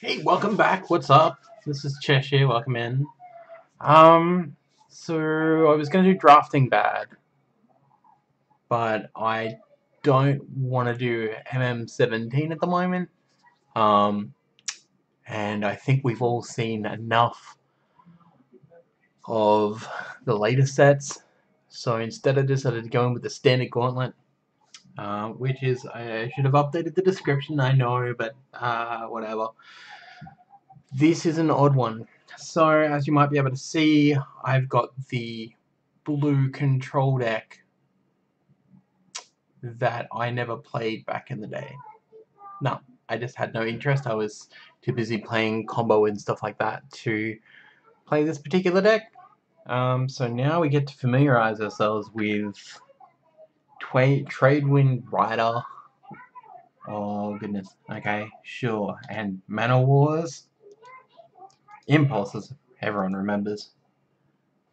Hey, welcome back. What's up? This is Cheshire. Welcome in. Um, so I was going to do drafting bad, but I don't want to do MM17 at the moment. Um, and I think we've all seen enough of the latest sets. So instead I decided to go in with the standard gauntlet, uh, which is, I should have updated the description, I know, but uh, whatever. This is an odd one. So, as you might be able to see, I've got the blue control deck that I never played back in the day. No, I just had no interest. I was too busy playing combo and stuff like that to play this particular deck. Um, so now we get to familiarize ourselves with Tradewind Rider. Oh goodness. Okay, sure. And Manowars. Impulses, everyone remembers.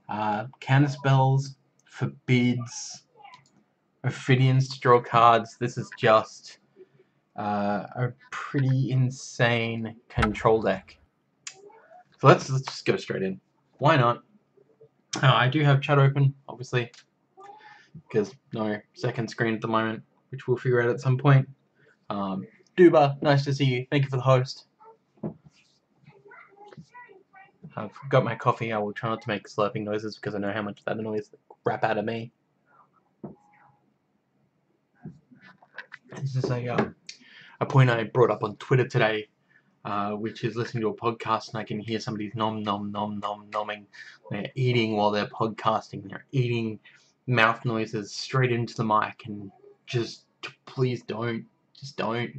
Uh, counter spells, forbids, Ophidians to draw cards. This is just uh, a pretty insane control deck. So let's, let's just go straight in. Why not? Uh, I do have chat open, obviously, because no second screen at the moment, which we'll figure out at some point. Um, Duba, nice to see you. Thank you for the host. I've got my coffee. I will try not to make slurping noises because I know how much that annoys the crap out of me. This is a, uh, a point I brought up on Twitter today, uh, which is listening to a podcast and I can hear somebody's nom nom nom nom nomming. They're eating while they're podcasting. They're eating mouth noises straight into the mic and just please don't. Just don't.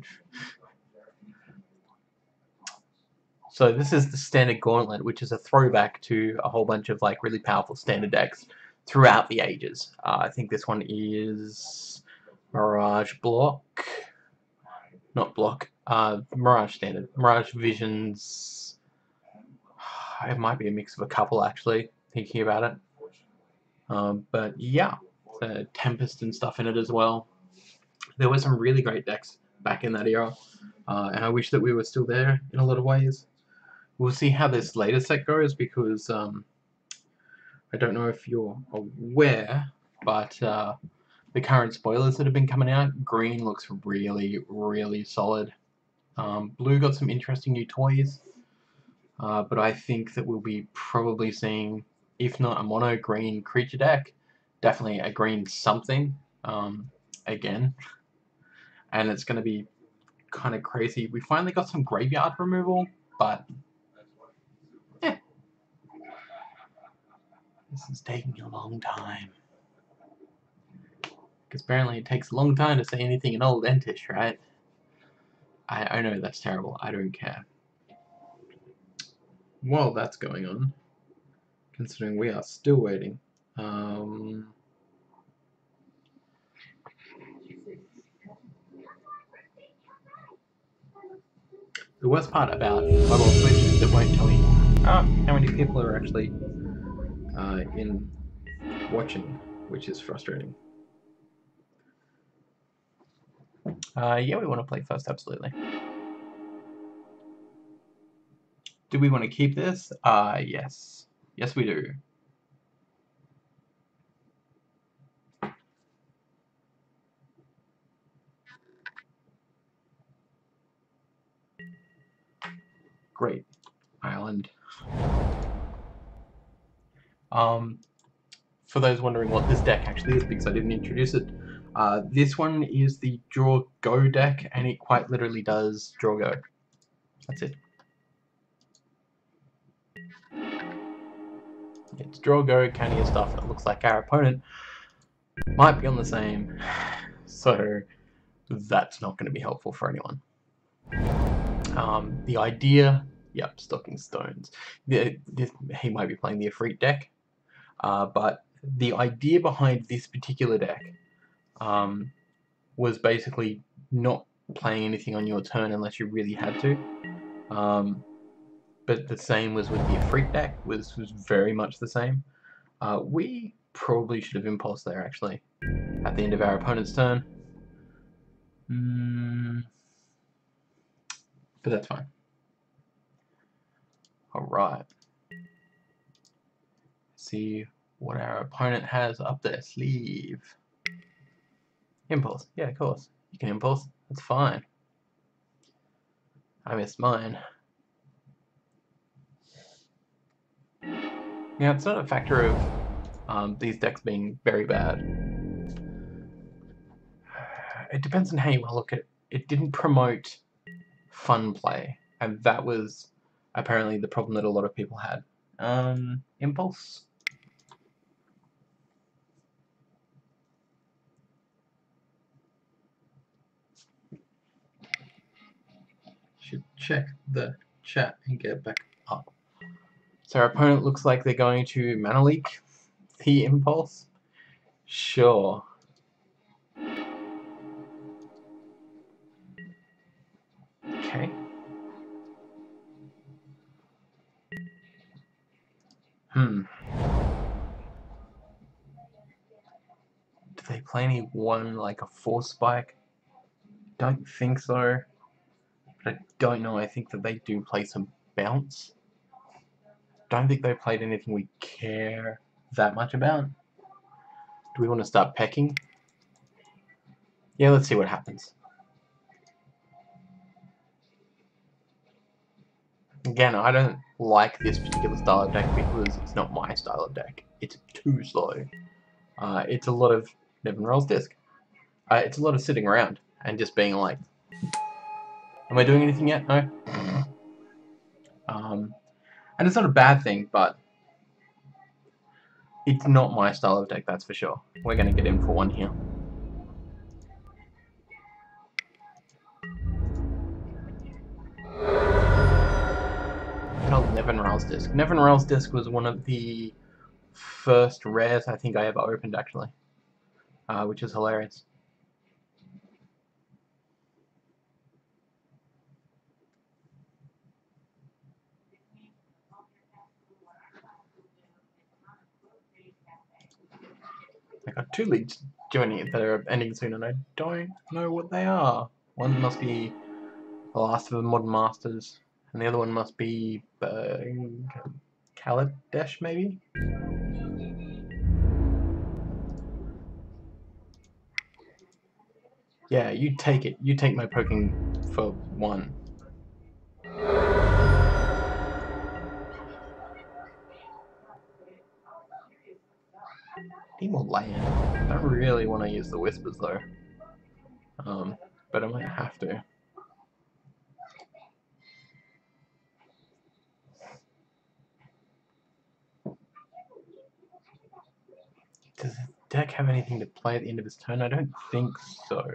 So this is the standard gauntlet, which is a throwback to a whole bunch of like really powerful standard decks throughout the ages. Uh, I think this one is Mirage Block, not Block, uh, Mirage Standard, Mirage Visions. It might be a mix of a couple actually, thinking about it. Um, but yeah, Tempest and stuff in it as well. There were some really great decks back in that era, uh, and I wish that we were still there in a lot of ways. We'll see how this later set goes because um, I don't know if you're aware, but uh, the current spoilers that have been coming out, green looks really, really solid. Um, blue got some interesting new toys, uh, but I think that we'll be probably seeing, if not a mono green creature deck, definitely a green something um, again. And it's going to be kind of crazy. We finally got some graveyard removal, but yeah. This is taking a long time. Because apparently it takes a long time to say anything in Old Entish, right? I, I know that's terrible. I don't care. While that's going on, considering we are still waiting, um, the worst part about Bubble Switch is it won't tell you how many people are actually uh, in watching, which is frustrating. Uh, yeah, we want to play first, absolutely. Do we want to keep this? Uh, yes. Yes, we do. Great. Island. Um, for those wondering what this deck actually is, because I didn't introduce it, uh, this one is the Draw Go deck, and it quite literally does Draw Go. That's it. It's Draw Go, counter your stuff, it looks like our opponent might be on the same, so that's not going to be helpful for anyone. Um, the idea, yep, Stalking Stones. The, this, he might be playing the Efreet deck, uh, but the idea behind this particular deck um, was basically not playing anything on your turn unless you really had to. Um, but the same was with the Efreet deck, was, was very much the same. Uh, we probably should have impulse there, actually, at the end of our opponent's turn. Mm, but that's fine. Alright. See what our opponent has up their sleeve. Impulse. Yeah, of course. You can impulse. That's fine. I missed mine. Yeah, it's not a factor of um, these decks being very bad. It depends on how you want to look at it. It didn't promote fun play, and that was apparently the problem that a lot of people had. Um, Impulse? Should check the chat and get back up. So our opponent looks like they're going to Mana Leak the Impulse? Sure. Okay. Hmm. Do they play any one, like a Force Spike? Don't think so. But I don't know, I think that they do play some Bounce. Don't think they played anything we care that much about. Do we want to start pecking? Yeah, let's see what happens. Again, I don't like this particular style of deck because it's not my style of deck. It's too slow. Uh, it's a lot of Nevinyrral's Disc. Uh, it's a lot of sitting around and just being like, am I doing anything yet? No. Um, and it's not a bad thing, but it's not my style of deck, that's for sure. We're going to get in for one here. Oh, Nevinyrral's Disc. Nevinyrral's Disc was one of the first rares I think I ever opened, actually. Uh, which is hilarious. Got two leads joining that are ending soon, and I don't know what they are. One must be the last of the Modern Masters, and the other one must be uh, Kaladesh, maybe? Yeah, you take it. You take my poking for one. Need more land. I really want to use the whispers though. Um, but I might have to. Does the deck have anything to play at the end of his turn? I don't think so.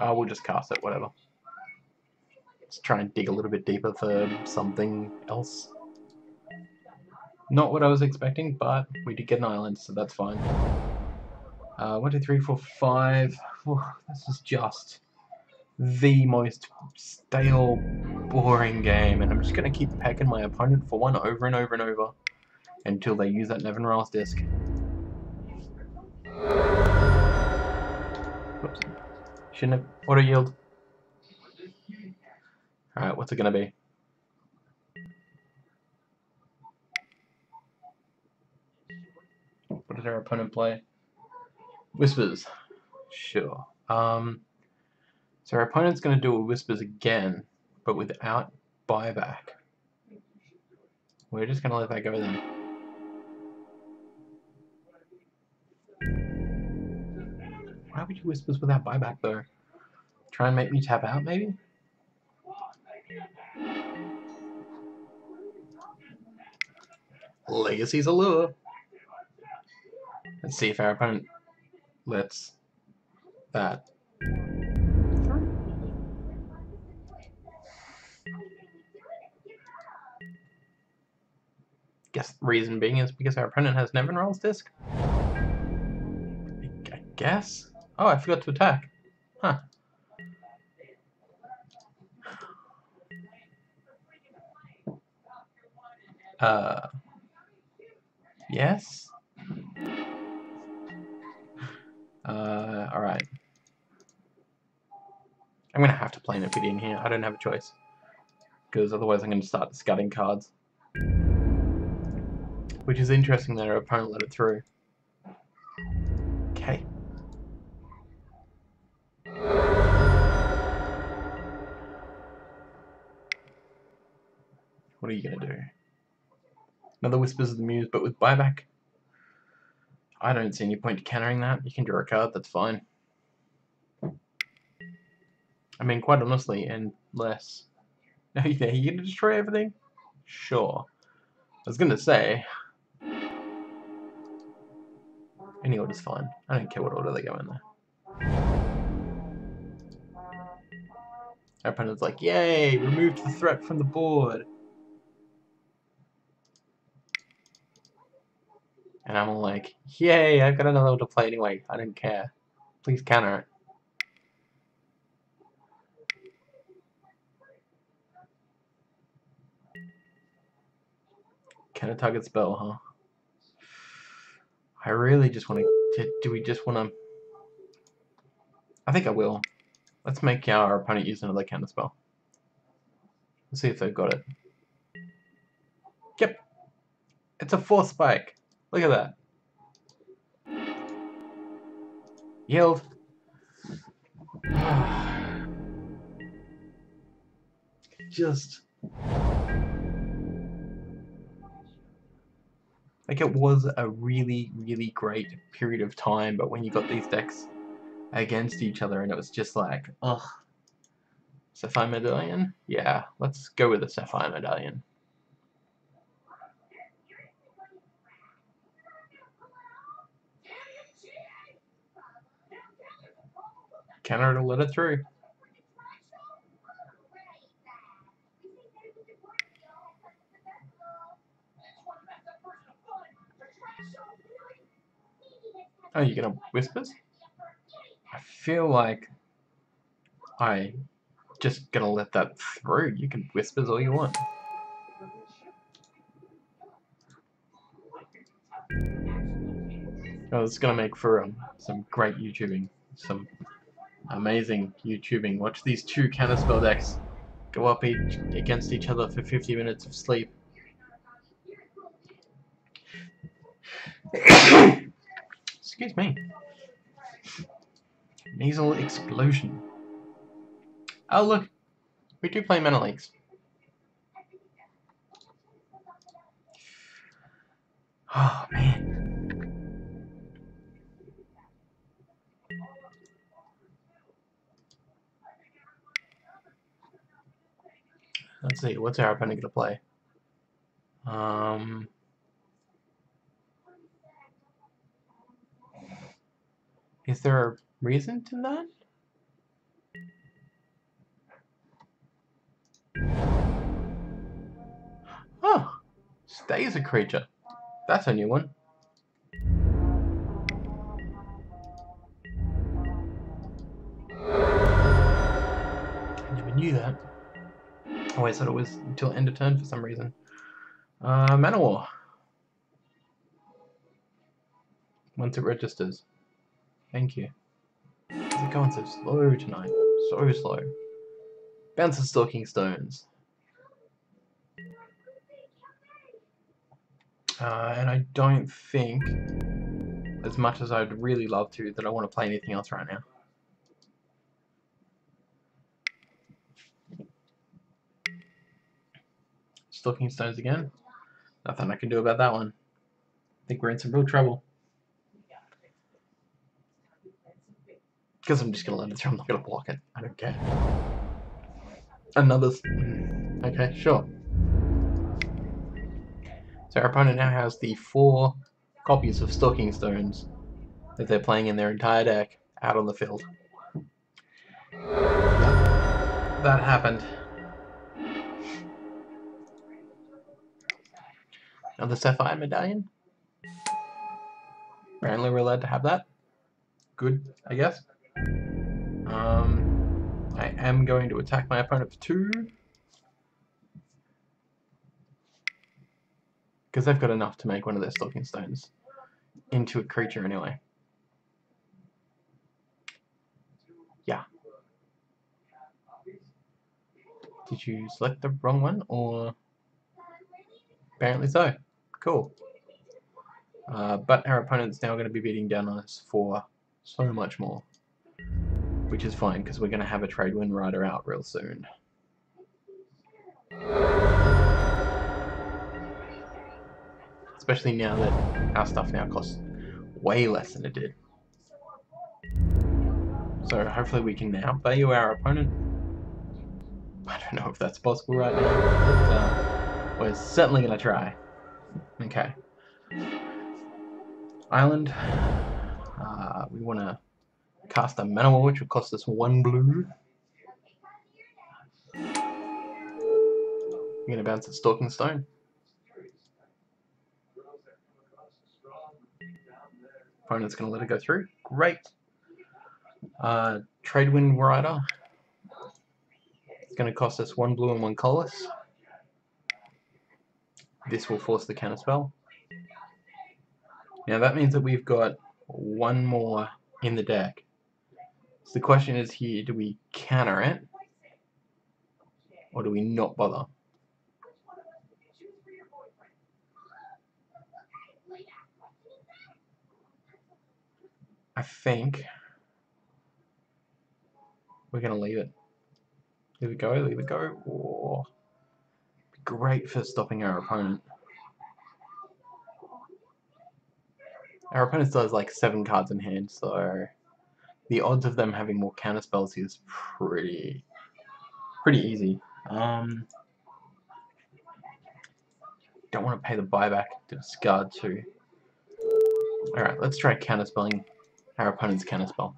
Oh, we'll just cast it, whatever. Let's try and dig a little bit deeper for something else. Not what I was expecting, but we did get an island, so that's fine. Uh, one, two, three, four, five. this is just the most stale, boring game, and I'm just going to keep pecking my opponent for one over and over and over until they use that Nevinyrral's disc. Whoops. Shouldn't have auto yield. Alright, what's it going to be? What did our opponent play? Whispers. Sure. Um, so our opponent's going to do a Whispers again, but without buyback. We're just going to let that go then. Why would you Whispers without buyback though? Try and make me tap out maybe? Legacy's Allure. Let's see if our opponent lets that Guess reason being is because our opponent has Nevinyrral's disc. I guess. Oh, I forgot to attack. Huh. Uh. Yes. Uh, alright. I'm gonna have to play an in here. I don't have a choice. because otherwise I'm going to start discarding cards. Which is interesting that our opponent let it through. Okay. What are you going to do? Another Whispers of the Muse, but with buyback? I don't see any point to countering that. You can draw a card, that's fine. I mean, quite honestly, unless... Are you're going to destroy everything? Sure. I was to say... Any order's fine. I don't care what order they go in there. Our opponent's like, yay, removed the threat from the board. And I'm like, yay, I've got another one to play anyway. I don't care. Please counter it. Counter target spell, huh? I really just want to... Do we just want to... I think I will. Let's make our opponent use another counter spell. Let's see if they've got it. Yep. It's a Force Spike. Look at that. Yield. Just... Like it was a really, really great period of time, but when you got these decks against each other and it was just like, ugh. Sapphire Medallion? Yeah, let's go with the Sapphire Medallion. Canada let it through. Oh, you gonna whispers? I feel like I just gonna let that through. You can whispers all you want. Oh, it's gonna make for um, some great YouTubing. Some amazing YouTubing. Watch these two counterspell decks go up each against each other for 50 minutes of sleep. Excuse me. Nasal explosion. Oh look, we do play Mana Leaks. Oh man. Let's see, what's our opponent gonna play? Um Is there a reason to that? Oh, stays a creature. That's a new one. I never knew that. I always thought it was until end of turn for some reason. Uh, Manowar. Once it registers. Thank you. It's going so slow tonight. So slow. Bounces Stalking Stones. Uh, and I don't think, as much as I'd really love to, that I want to play anything else right now. Stalking Stones again. Nothing I can do about that one. I think we're in some real trouble. Because I'm just going to let it through, I'm not going to block it. I don't care. Another... Mm, okay, sure. So our opponent now has the four copies of Stalking Stones that they're playing in their entire deck out on the field. That happened. Another Sapphire Medallion. Apparently we're allowed to have that. Good, I guess. Um, I am going to attack my opponent for two. Because they've got enough to make one of their Stalking Stones into a creature anyway. Yeah. Did you select the wrong one, or... Apparently so. Cool. Uh, but our opponent's now going to be beating down on us for so much more. Which is fine, because we're going to have a Tradewind Rider out real soon. Especially now that our stuff now costs way less than it did. So hopefully we can now value our opponent. I don't know if that's possible right now, but uh, we're certainly going to try. Okay. Island. Uh, we want to cast a Manowar, which will cost us one blue. We're going to bounce a Stalking Stone. Opponent's going to let it go through. Great. Uh, Tradewind Rider. It's going to cost us one blue and one colorless. This will force the counter spell. Now that means that we've got one more in the deck. So the question is here, do we counter it? Or do we not bother? I think we're going to leave it. Leave it go, leave it go. Or great for stopping our opponent. Our opponent still has like seven cards in hand, so the odds of them having more counter spells is pretty pretty easy. Um, don't want to pay the buyback to discard too. Alright, let's try counterspelling our opponent's counterspell.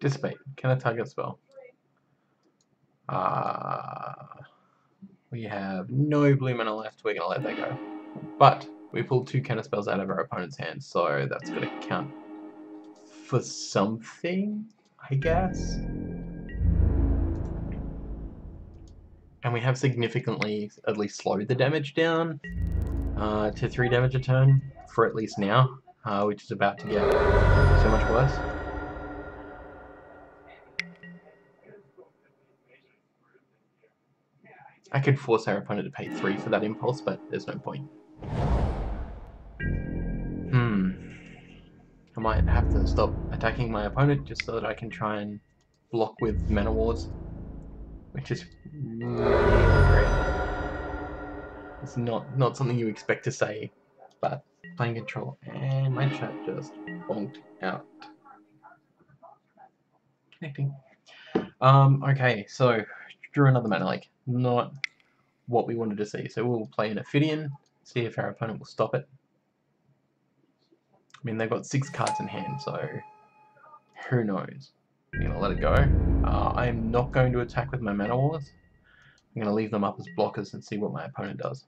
Dissipate. Can a target spell? Uh, we have no blue mana left. We're going to let that go. But we pulled two counter spells out of our opponent's hand, so that's going to count for something, I guess. And we have significantly at least slowed the damage down uh, to 3 damage a turn, for at least now, uh, which is about to get so much worse. I could force our opponent to pay 3 for that impulse, but there's no point. Hmm. I might have to stop attacking my opponent just so that I can try and block with Manowars. Which is. It's not, not something you expect to say, but playing control. And my chat just bonked out. Connecting. Um, okay, so drew another Mana Leak not what we wanted to see. So we'll play an Ophidian, see if our opponent will stop it. I mean, they've got six cards in hand, so who knows? I'm going to let it go. Uh, I am not going to attack with my Mana Manowars. I'm going to leave them up as blockers and see what my opponent does.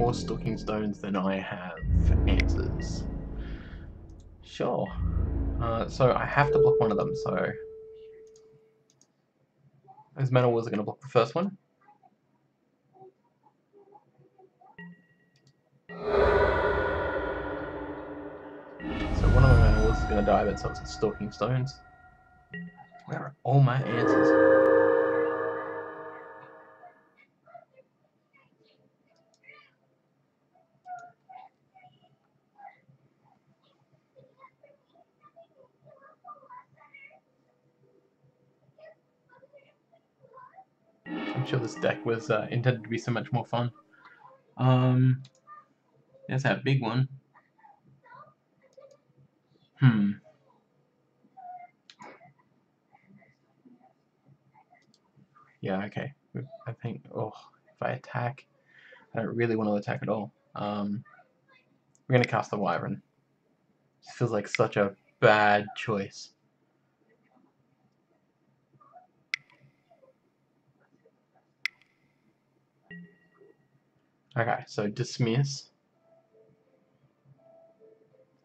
More stalking stones than I have answers. Sure. Uh, so I have to block one of them, so... Those metal walls are going to block the first one. So one of my Manowars is going to die, but so it's Stalking Stones. Where are all my answers? Sure this deck was uh, intended to be so much more fun. Um, there's that big one. Hmm. Yeah, okay. I think, oh, if I attack, I don't really want to attack at all. Um, we're going to cast the Wyvern. This feels like such a bad choice. Okay, so dismiss.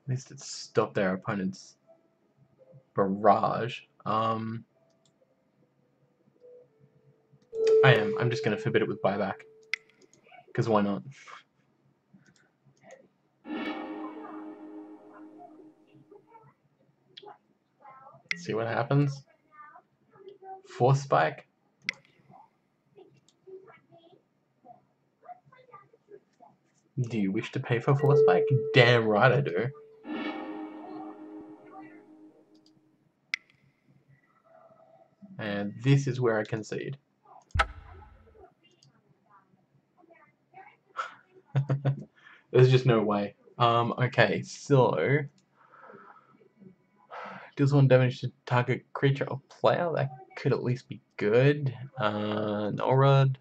At least it stopped their opponent's Barrage. Um, I am. I'm just going to forbid it with buyback. Because why not? See what happens. Force spike. Do you wish to pay for force spike? Damn right I do. And this is where I concede. There's just no way. Um, okay, so... Deals one damage to target creature or player. That could at least be good. Uh, Norod.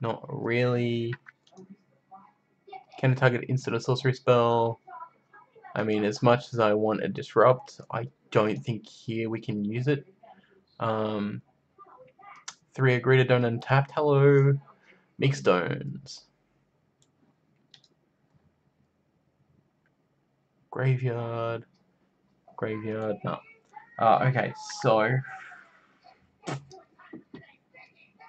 Not really. Can target instant or sorcery spell. I mean, as much as I want a disrupt, I don't think here we can use it. Um, three agree to don't untapped. Hello, Meekstones. Graveyard. Graveyard. No. Uh, okay, so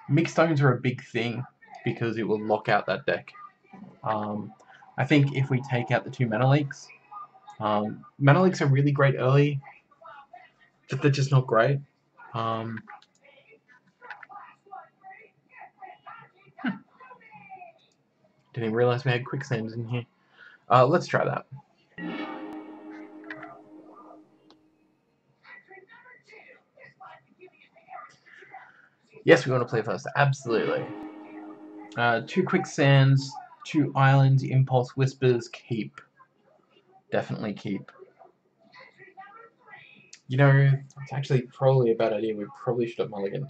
Meekstones are a big thing because it will lock out that deck. Um, I think if we take out the two mana leaks, um, mana leaks are really great early, but they're just not great. Um, hmm. Didn't even realize we had quicksands in here. Uh, let's try that. Yes, we want to play first. Absolutely. Uh, two quicksands, two islands, impulse whispers, keep. Definitely keep. You know, it's actually probably a bad idea. We probably should have mulliganed.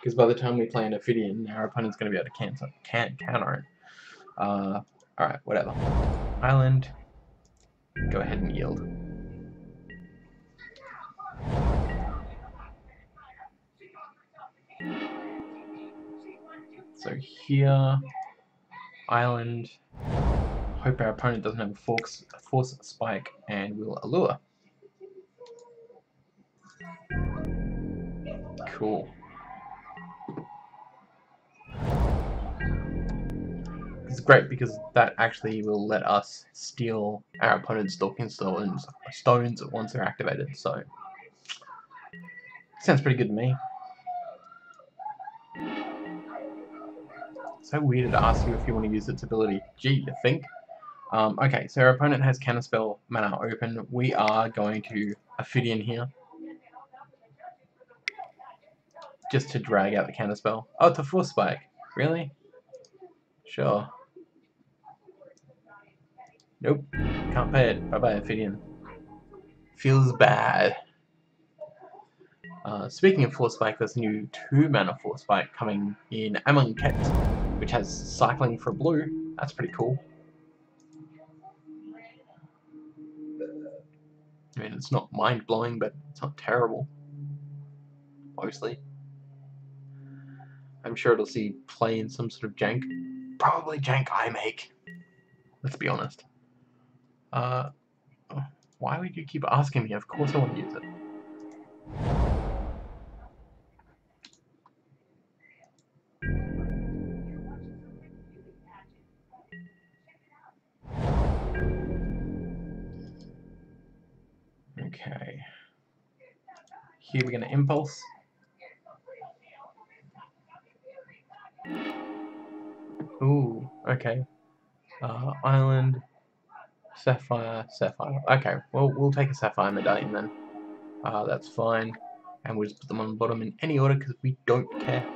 Because by the time we play an Ophidian, our opponent's going to be able to cancel, can't counter it. Uh, Alright, whatever. Island. Go ahead and yield. So here, island. Hope our opponent doesn't have a force, force spike, and we'll allure. Cool. It's great because that actually will let us steal our opponent's Stalking Stones, stones once they're activated, so... Sounds pretty good to me. So weird to ask you if you want to use its ability. Gee, you think? Um, okay, so our opponent has Counter Spell mana open. We are going to Ophidian here. Just to drag out the Counter Spell. Oh, it's a Force Spike. Really? Sure. Nope. Can't pay it. Bye-bye, Ophidian. Feels bad. Uh, speaking of Force Spike, there's a new 2 mana Force Spike coming in Amonkhet, which has cycling for blue. That's pretty cool. I mean, it's not mind-blowing, but it's not terrible. Mostly. I'm sure it'll see play in some sort of jank. Probably jank I make. Let's be honest. Uh, why would you keep asking me? Of course I want to use it. We're going to impulse. Ooh, okay. Uh, island, sapphire, sapphire. Okay, well, we'll take a sapphire medallion then. Uh, that's fine. And we'll just put them on the bottom in any order because we don't care.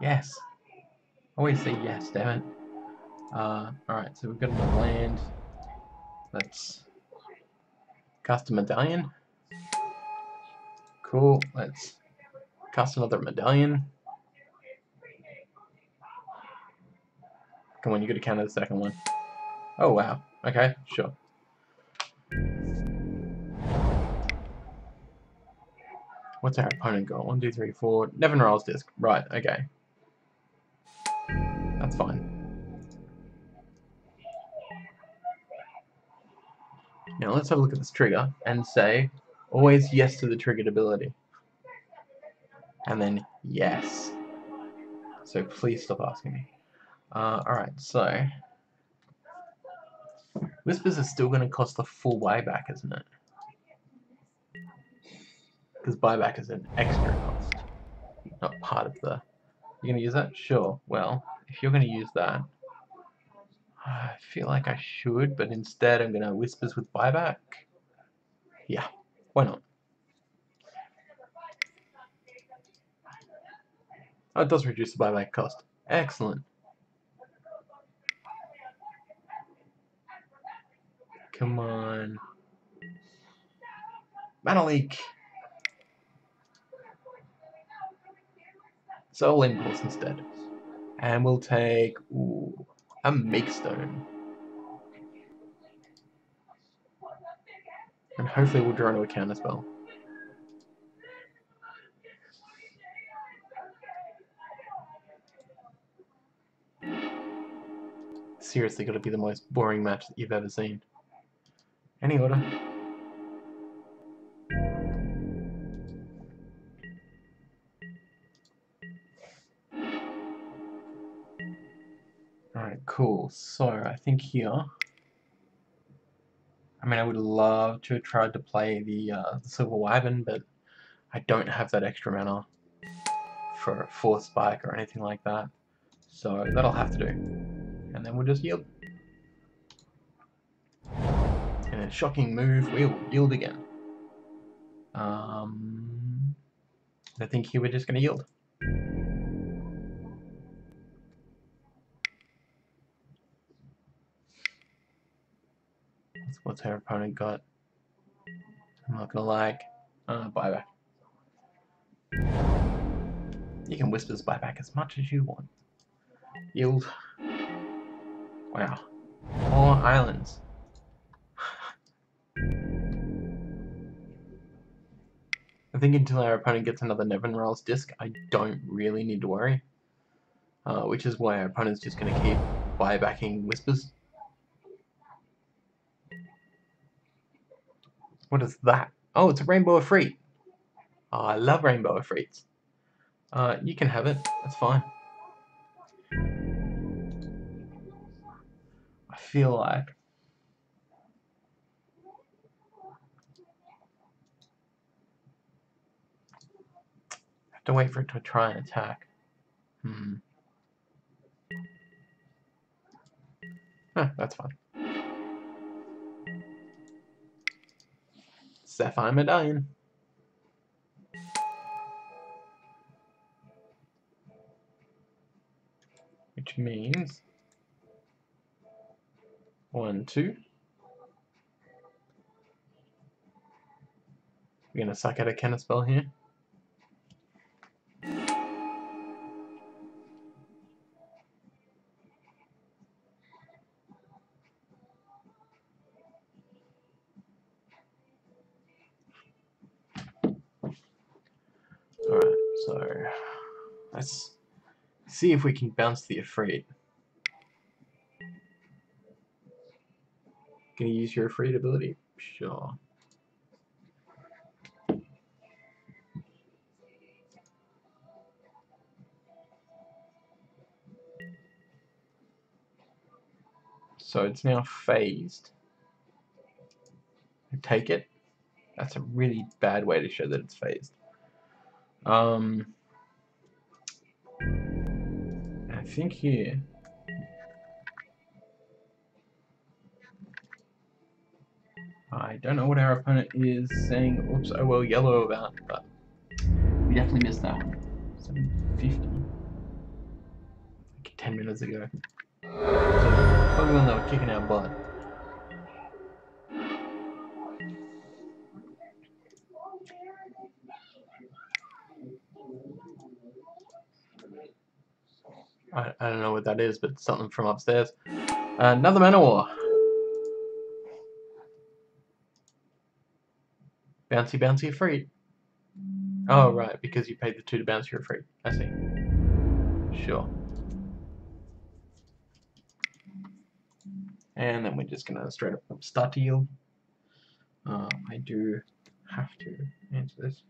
yes. Always say yes, damn it. Uh, alright, so we've got the land. Let's cast a medallion. Cool, let's cast another medallion. Come on, you gotta counter the second one. Oh wow, okay, sure. What's our opponent got? One, two, three, four. Nevinyrral's disc. Right, okay. Now let's have a look at this trigger and say always yes to the triggered ability. And then yes. So please stop asking me. Uh, Alright, so Whispers is still going to cost the full buyback, isn't it? Because buyback is an extra cost, not part of the... You're going to use that? Sure. Well, if you're going to use that, I feel like I should, but instead I'm going to Whispers with buyback. Yeah, why not? Oh, it does reduce the buyback cost. Excellent. Come on. Mana Leak. Soul Impulse instead. And we'll take ooh, a Meekstone. And hopefully we'll draw into a counter spell. Seriously gotta be the most boring match that you've ever seen. Any order. So, I think here... I mean, I would love to have tried to play the, uh, Silver Wyvern, but I don't have that extra mana for Force Spike or anything like that. So, that'll have to do. And then we'll just yield. And a shocking move, we will yield again. Um, I think here we're just going to yield. Our opponent got. I'm not gonna lag. Uh, buyback. You can whisper whispers buyback as much as you want. Yield. Wow. More islands. I think until our opponent gets another Nevin Nevinyrral's disc, I don't really need to worry. Uh, which is why our opponent's just going to keep buybacking Whispers. What is that? Oh, it's a Rainbow Efreet. Oh, I love Rainbow Efreets. Uh, you can have it. That's fine. I feel like I have to wait for it to try and attack. Hmm. Huh, that's fine. Sapphire Medallion. Which means one, two. We're gonna suck out a Kenna spell here. So let's see if we can bounce the Efreet. Can you use your Efreet ability? Sure. So it's now phased. Take it. That's a really bad way to show that it's phased. Um, I think here. I don't know what our opponent is saying, oops, oh well, yellow about, but we definitely missed that one. 750. Like 10 minutes ago. So, probably when they were kicking our butt. I, I don't know what that is, but something from upstairs. Another Manowar. Bouncy, bouncy, free. Oh, right, because you paid the two to bounce, you're free. I see. Sure. And then we're just going to straight up start to yield. Uh, I do have to answer this.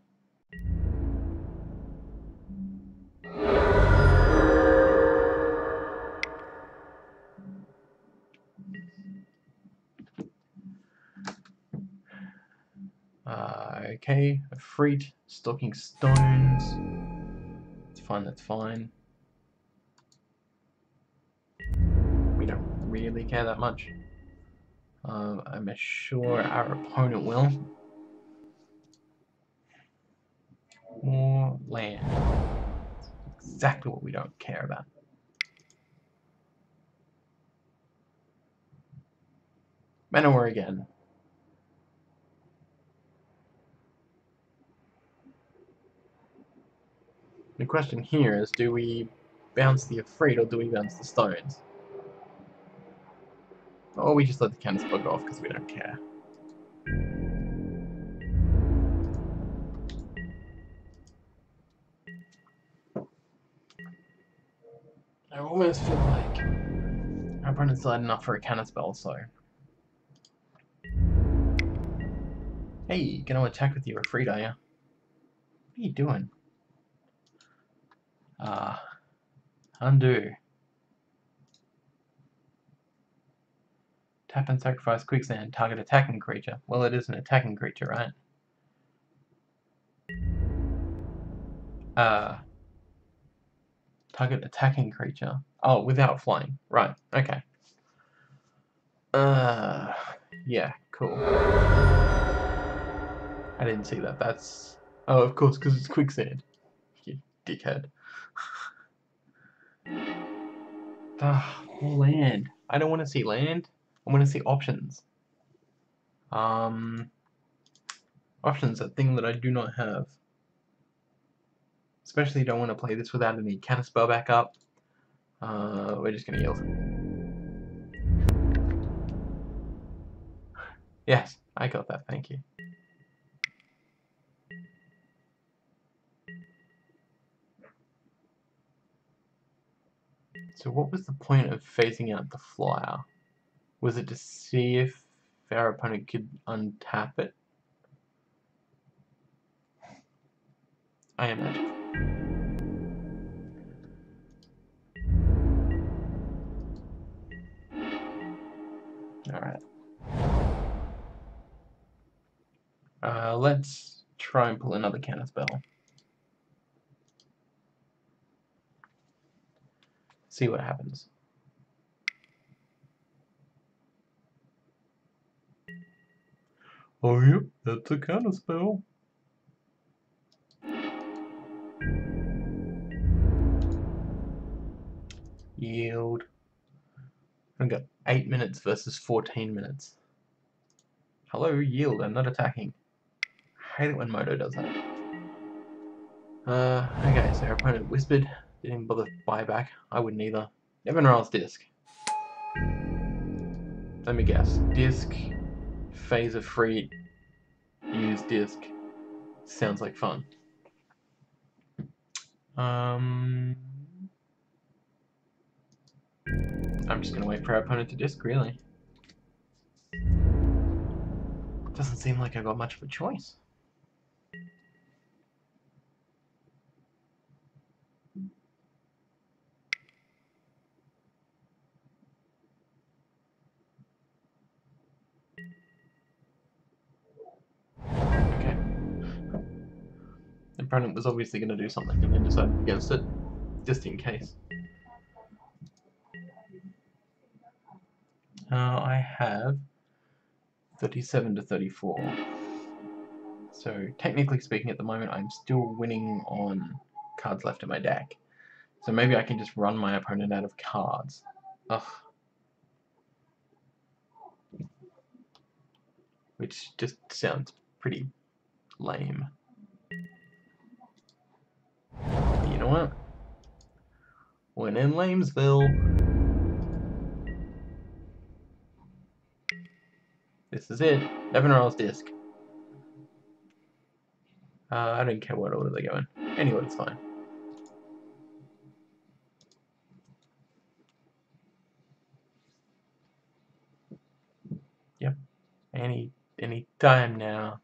Okay, a fruit, Stalking Stones. It's fine, that's fine. We don't really care that much. Uh, I'm sure our opponent will. More land. exactly what we don't care about. Manowar again. The question here is, do we bounce the Efreet or do we bounce the stones? Or we just let the cannons bug off because we don't care. I almost feel like our opponent's had enough for a cannon spell, so... Hey, gonna attack with your Efreet, are you? What are you doing? Ah, undo. Tap and sacrifice quicksand. Target attacking creature. Well, it is an attacking creature, right? Uh, target attacking creature. Oh, without flying. Right, okay. Uh, yeah, cool. I didn't see that. That's... Oh, of course, because it's quicksand. You dickhead. Ah, land. I don't want to see land. I want to see options. Um, options, a thing that I do not have. Especially don't want to play this without any counterspell backup. Uh, we're just going to yield. Yes, I got that, thank you. So what was the point of phasing out the flyer? Was it to see if our opponent could untap it? I imagine. Alright. Uh, let's try and pull another counter spell. See what happens. Oh yep, that's a counter spell. Yield. I've got 8 minutes versus 14 minutes. Hello, yield, I'm not attacking. I hate it when Moto does that. Uh, okay, so our opponent whispered, didn't bother to buy back. I wouldn't either. Nevinyrral's Disc. Let me guess. Disc, Phaser Free, use Disc. Sounds like fun. Um, I'm just gonna wait for our opponent to disc, really. Doesn't seem like I got much of a choice. Opponent was obviously going to do something and then decided against it, just in case. Uh, I have 37 to 34. So technically speaking at the moment I'm still winning on cards left in my deck. So maybe I can just run my opponent out of cards. Ugh. Which just sounds pretty lame. You know what? When in Lamesville. This is it. Nevinyrral's disc. Uh, I don't care what order they go in. Anyway, it's fine. Yep. Any any time now.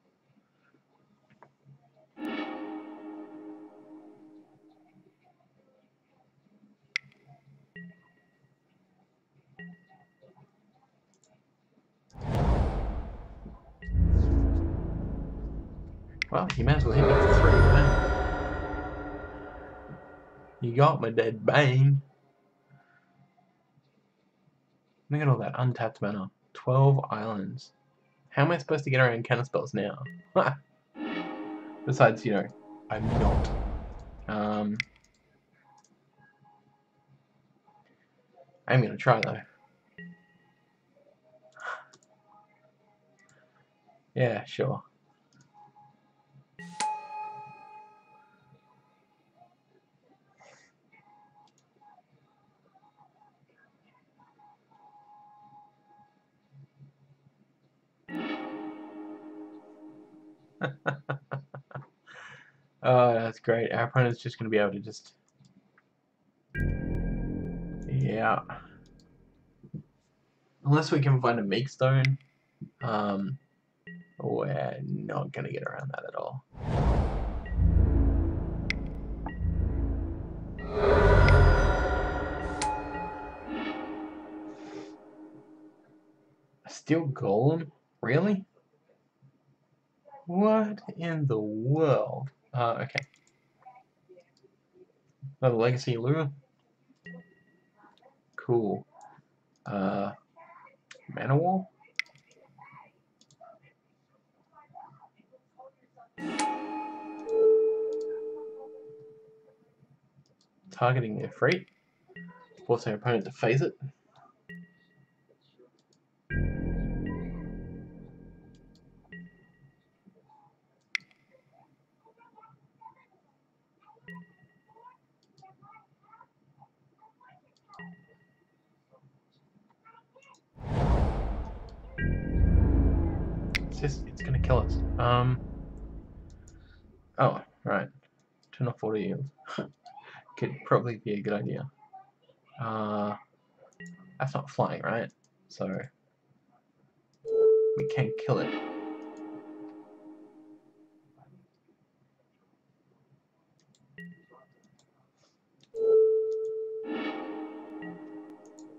Well, you might as well hit me for three, right? You got my dead bang. Look at all that untapped mana. 12 islands. How am I supposed to get around counter spells now? Besides, you know, I'm not. Um, I'm gonna try though. Yeah, sure. oh, that's great. Our opponent's just going to be able to just... Yeah. Unless we can find a Meekstone, um, we're not going to get around that at all. Steel Golem? Really? What in the world? Uh, okay. Another Legacy's Allure. Cool. Uh, Manowar? Targeting their freight. Force their opponent to phase it. Just, it's gonna kill us. Um. Oh, right. Turn off auto yield. Could probably be a good idea. Uh, that's not flying, right? So we can't kill it.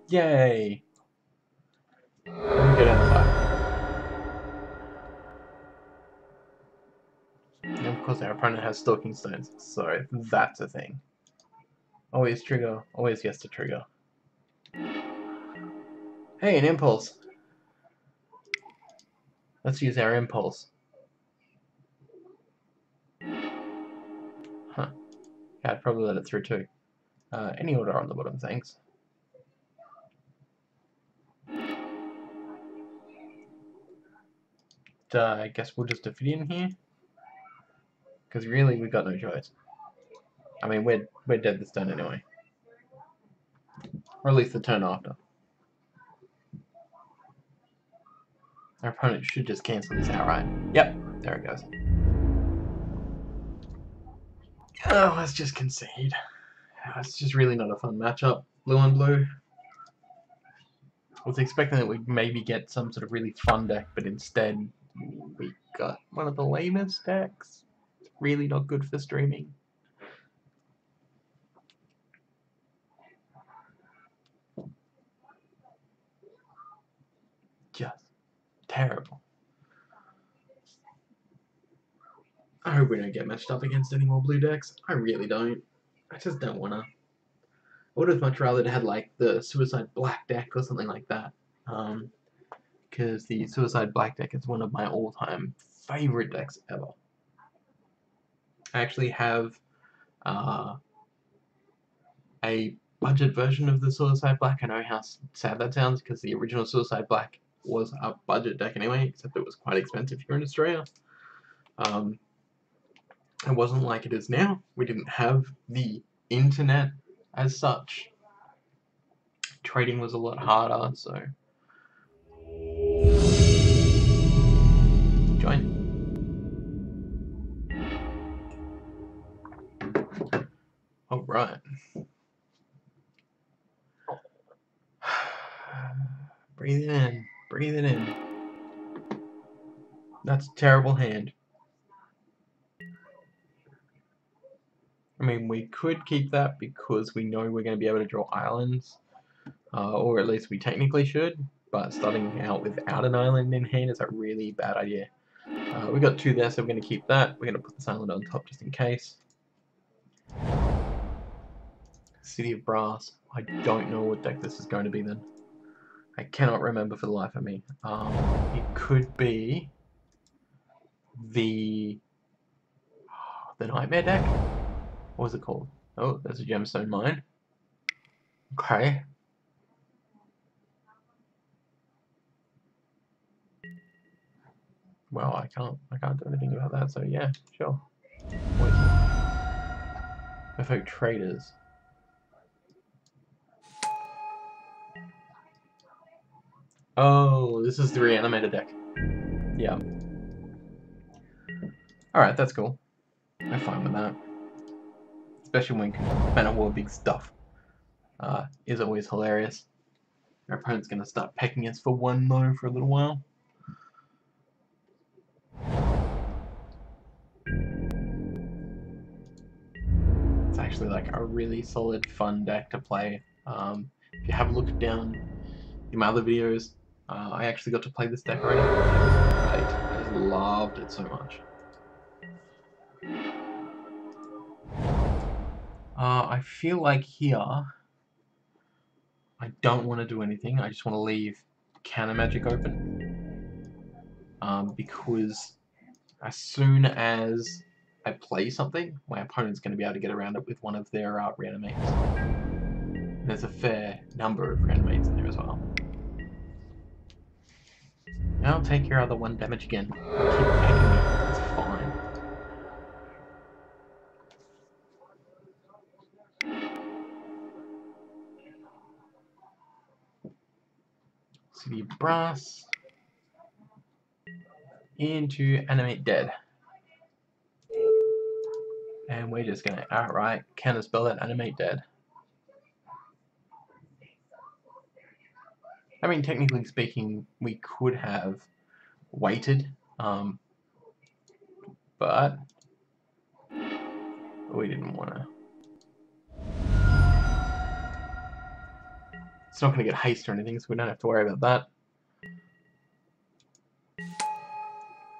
Yay! Course our opponent has Stalking Stones, so that's a thing. Always trigger, always gets to trigger. Hey, an impulse! Let's use our impulse. Huh. Yeah, I'd probably let it through too. Uh, any order on the bottom, thanks. Uh, I guess we'll just defeat in here. Because really, we've got no choice. I mean, we're, we're dead this turn anyway. Or at least the turn after. Our opponent should just cancel this outright. Yep, there it goes. Oh, let's just concede. It's just really not a fun matchup. Blue on blue. I was expecting that we'd maybe get some sort of really fun deck, but instead we got one of the lamest decks really not good for streaming. Just terrible. I hope we don't get matched up against any more blue decks. I really don't. I just don't wanna. I would have much rather had like the Suicide Black deck or something like that. Um, because the Suicide Black deck is one of my all-time favorite decks ever. I actually have uh, a budget version of the Suicide Black. I know how sad that sounds because the original Suicide Black was a budget deck anyway, except it was quite expensive here in Australia. Um, it wasn't like it is now. We didn't have the internet as such. Trading was a lot harder, so... Join. Alright. Breathe it in. Breathe it in. That's a terrible hand. I mean, we could keep that because we know we're going to be able to draw islands. Uh, or at least we technically should. But starting out without an island in hand is a really bad idea. Uh, we got two there, so we're going to keep that. We're going to put this island on top just in case. City of Brass. I don't know what deck this is going to be then. I cannot remember for the life of me. Um, it could be the the Nightmare deck. What was it called? Oh, there's a gemstone mine. Okay. Well, I can't I can't do anything about that, so yeah, sure. Wait. Perfect traders. Oh, this is the reanimated deck. Yeah. Alright, that's cool. I'm fine with that. Especially when Manowar big stuff uh, is always hilarious. Our opponent's to start pecking us for one though for a little while. Actually like a really solid fun deck to play. Um, if you have a look down in my other videos, uh, I actually got to play this deck already. It. I just loved it so much. Uh, I feel like here, I don't want to do anything. I just want to leave counter magic open. Um, because as soon as I play something, my opponent's going to be able to get around it with one of their uh, reanimates. There's a fair number of reanimates in there as well. I'll take of the one damage again. keep pecking it. It's fine. City Brass into Animate Dead. And we're just going to outright counter spell that Animate Dead. I mean, technically speaking, we could have waited, um, but we didn't want to. It's not going to get haste or anything, so we don't have to worry about that.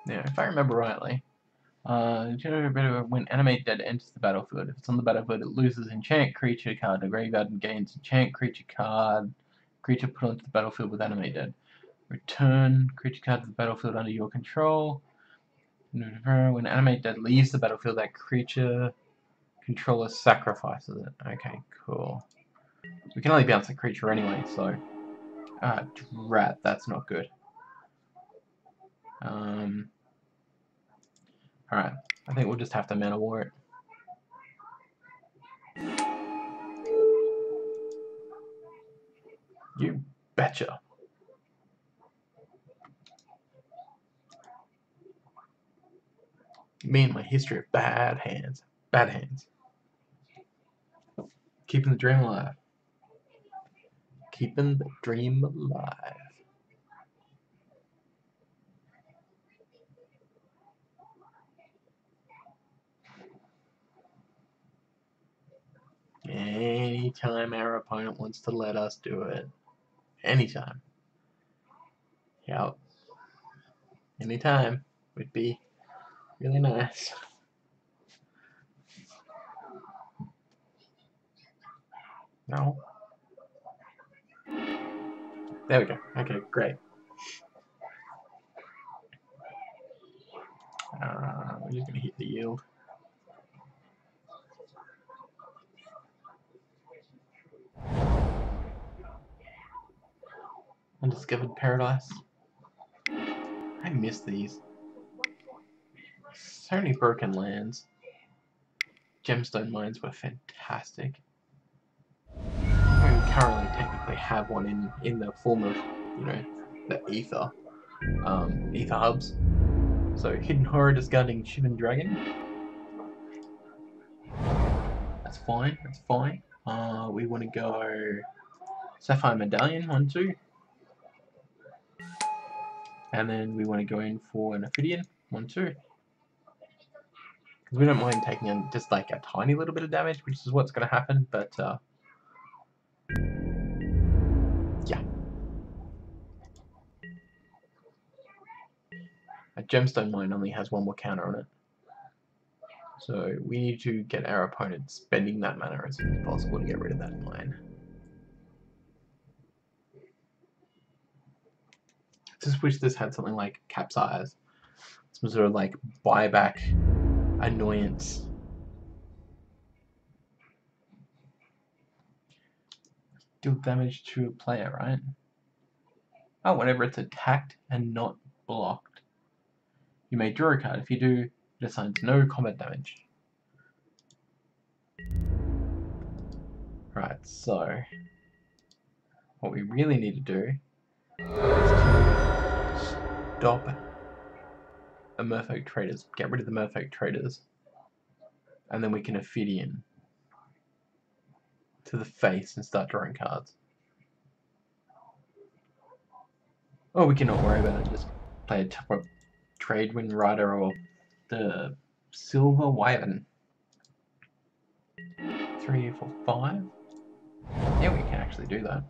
Yeah, if I remember rightly, uh, when Animate Dead enters the battlefield, if it's on the battlefield, it loses enchant creature card to graveyard and gains enchant creature card Creature put onto the battlefield with Animate Dead. Return creature card to the battlefield under your control. When Animate Dead leaves the battlefield, that creature controller sacrifices it. Okay, cool. We can only bounce a creature anyway, so... Ah, drat, that's not good. Um... Alright, I think we'll just have to Manowar it. You betcha. Me and my history of bad hands. Bad hands. Keeping the dream alive. Keeping the dream alive. Anytime our opponent wants to let us do it anytime. Yep. Anytime would be really nice. No. There we go. Okay, great. Uh, we're just going to hit the yield. Undiscovered Paradise. I miss these. So many broken lands. Gemstone mines were fantastic. I currently technically have one in, in the form of, you know, the Ether. Um, Aether hubs. So, Hidden Horror discarding Shivan Dragon. That's fine, that's fine. Uh, we want to go Sapphire Medallion, one, two. And then we want to go in for an Ophidian, 1, 2. Because we don't mind taking in just like a tiny little bit of damage, which is what's going to happen, but uh, yeah. A gemstone mine only has one more counter on it. So we need to get our opponent spending that mana as soon as possible to get rid of that mine. Just wish this had something like capsize. Some sort of like buyback annoyance. Deal damage to a player, right? Oh, whenever it's attacked and not blocked. You may draw a card. If you do, it assigns no combat damage. Right, so what we really need to do stop a Merfolk Traders, get rid of the Merfolk Traders, and then we can Ophidian to the face and start drawing cards. Oh, we can not worry about it, just play a trade wind Rider or the Silver Wyvern. Three, four, five. Yeah, we can actually do that.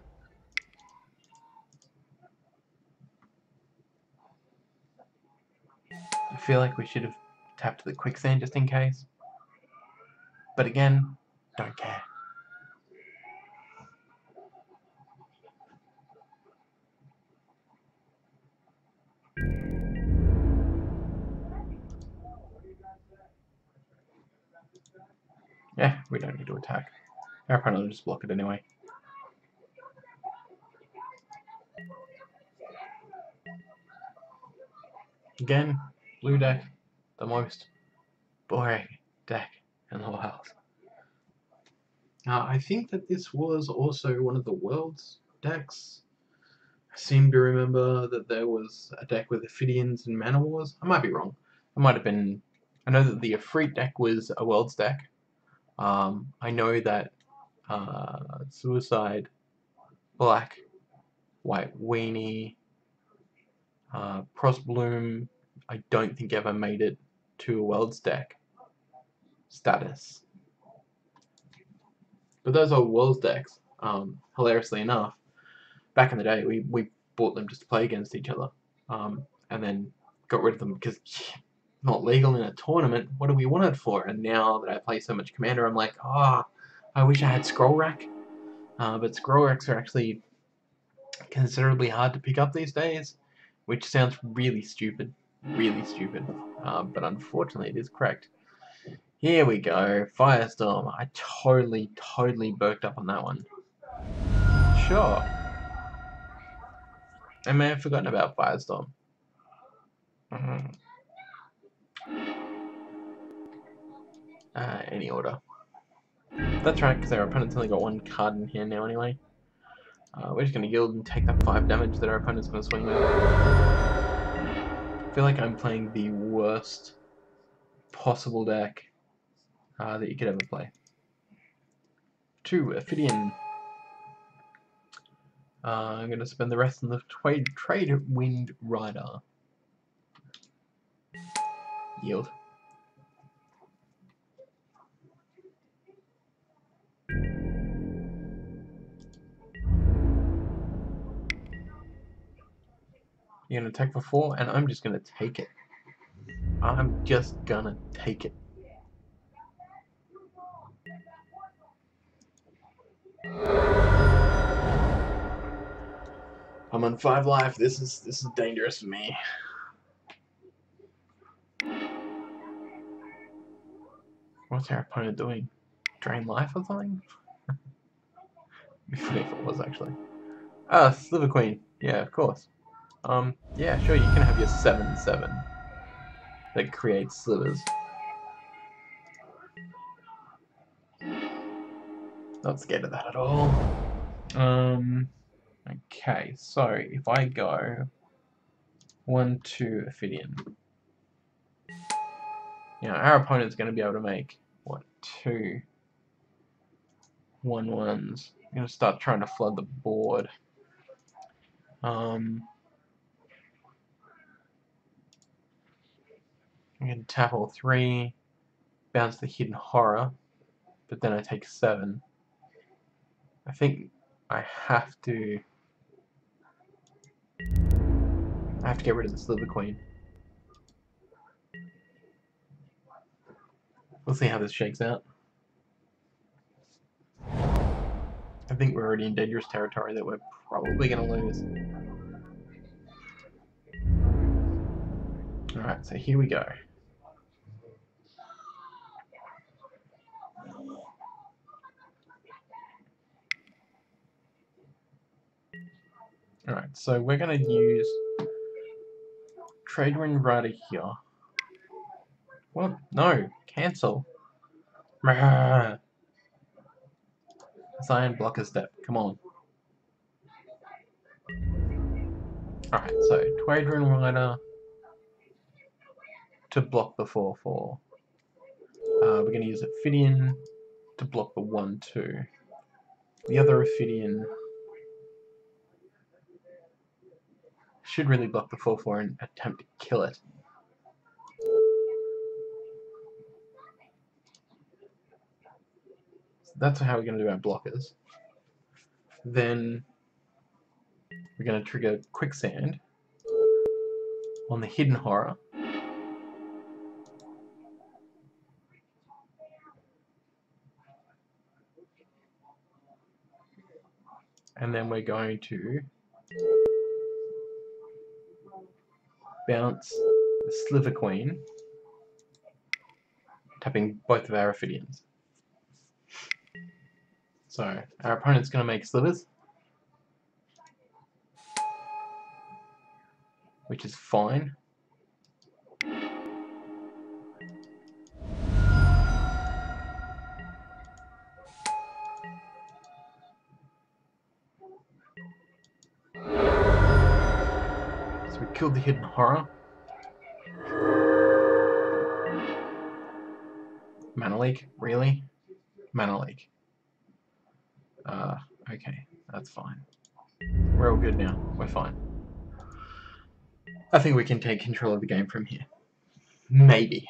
I feel like we should have tapped the quicksand just in case. But again, don't care. Yeah, we don't need to attack. Our opponent will just block it anyway. Again, blue deck, the most boring deck in the world. Now, I think that this was also one of the world's decks. I seem to remember that there was a deck with Ophidians and Manowars. I might be wrong. I might have been... I know that the Efreet deck was a world's deck. Um, I know that uh, Suicide, Black, White Weenie, uh, Frostbloom, I don't think ever made it to a Worlds deck status. But those are Worlds decks, um, hilariously enough, back in the day we, we bought them just to play against each other. Um, and then got rid of them because not legal in a tournament. What do we want it for? And now that I play so much Commander, I'm like, ah, oh, I wish I had Scroll Rack. Uh, but Scroll Racks are actually considerably hard to pick up these days, which sounds really stupid. Really stupid. Uh, but unfortunately, it is correct. Here we go. Firestorm. I totally, totally burked up on that one. Sure. I may have forgotten about Firestorm. Mm -hmm. Uh, any order. That's right, because our opponent's only got one card in here now anyway. Uh, we're just going to yield and take that 5 damage that our opponent's going to swing with. I feel like I'm playing the worst possible deck uh, that you could ever play. 2. Ophidian. Uh, I'm going to spend the rest on the trade, trade Wind Rider. Yield. You're gonna attack for four, and I'm just gonna take it. I'm just gonna take it. I'm on five life. This is this is dangerous for me. What's our opponent doing? Drain life or something? If it was actually. Ah, Sliver Queen. Yeah, of course. Um, yeah, sure, you can have your 7-7 that creates slivers. Not scared of that at all. Um, okay, so if I go 1, 2, Ophidian. Now, our opponent's going to be able to make, what, two one ones. I'm going to start trying to flood the board. Um, I can tap all three, bounce the hidden horror, but then I take seven. I think I have to I have to get rid of the Sliver Queen. We'll see how this shakes out. I think we're already in dangerous territory that we're probably going to lose. Alright, so here we go. Alright, so we're going to use Trade Wind Rider here. Well, No, cancel. Assign blocker step, come on. Alright, so Trade Wind Rider to block the 4-4. Uh, we're going to use Ophidian to block the 1-2. The other Ophidian should really block the 4-4 and attempt to kill it. So that's how we're going to do our blockers. Then we're going to trigger Quicksand on the Hidden Horror. And then we're going to bounce the Sliver Queen, tapping both of our Ophidians. So, our opponent's going to make slivers, which is fine. The hidden horror. Mana Leak? Really? Mana Leak. Uh, okay, that's fine. We're all good now. We're fine. I think we can take control of the game from here. Maybe.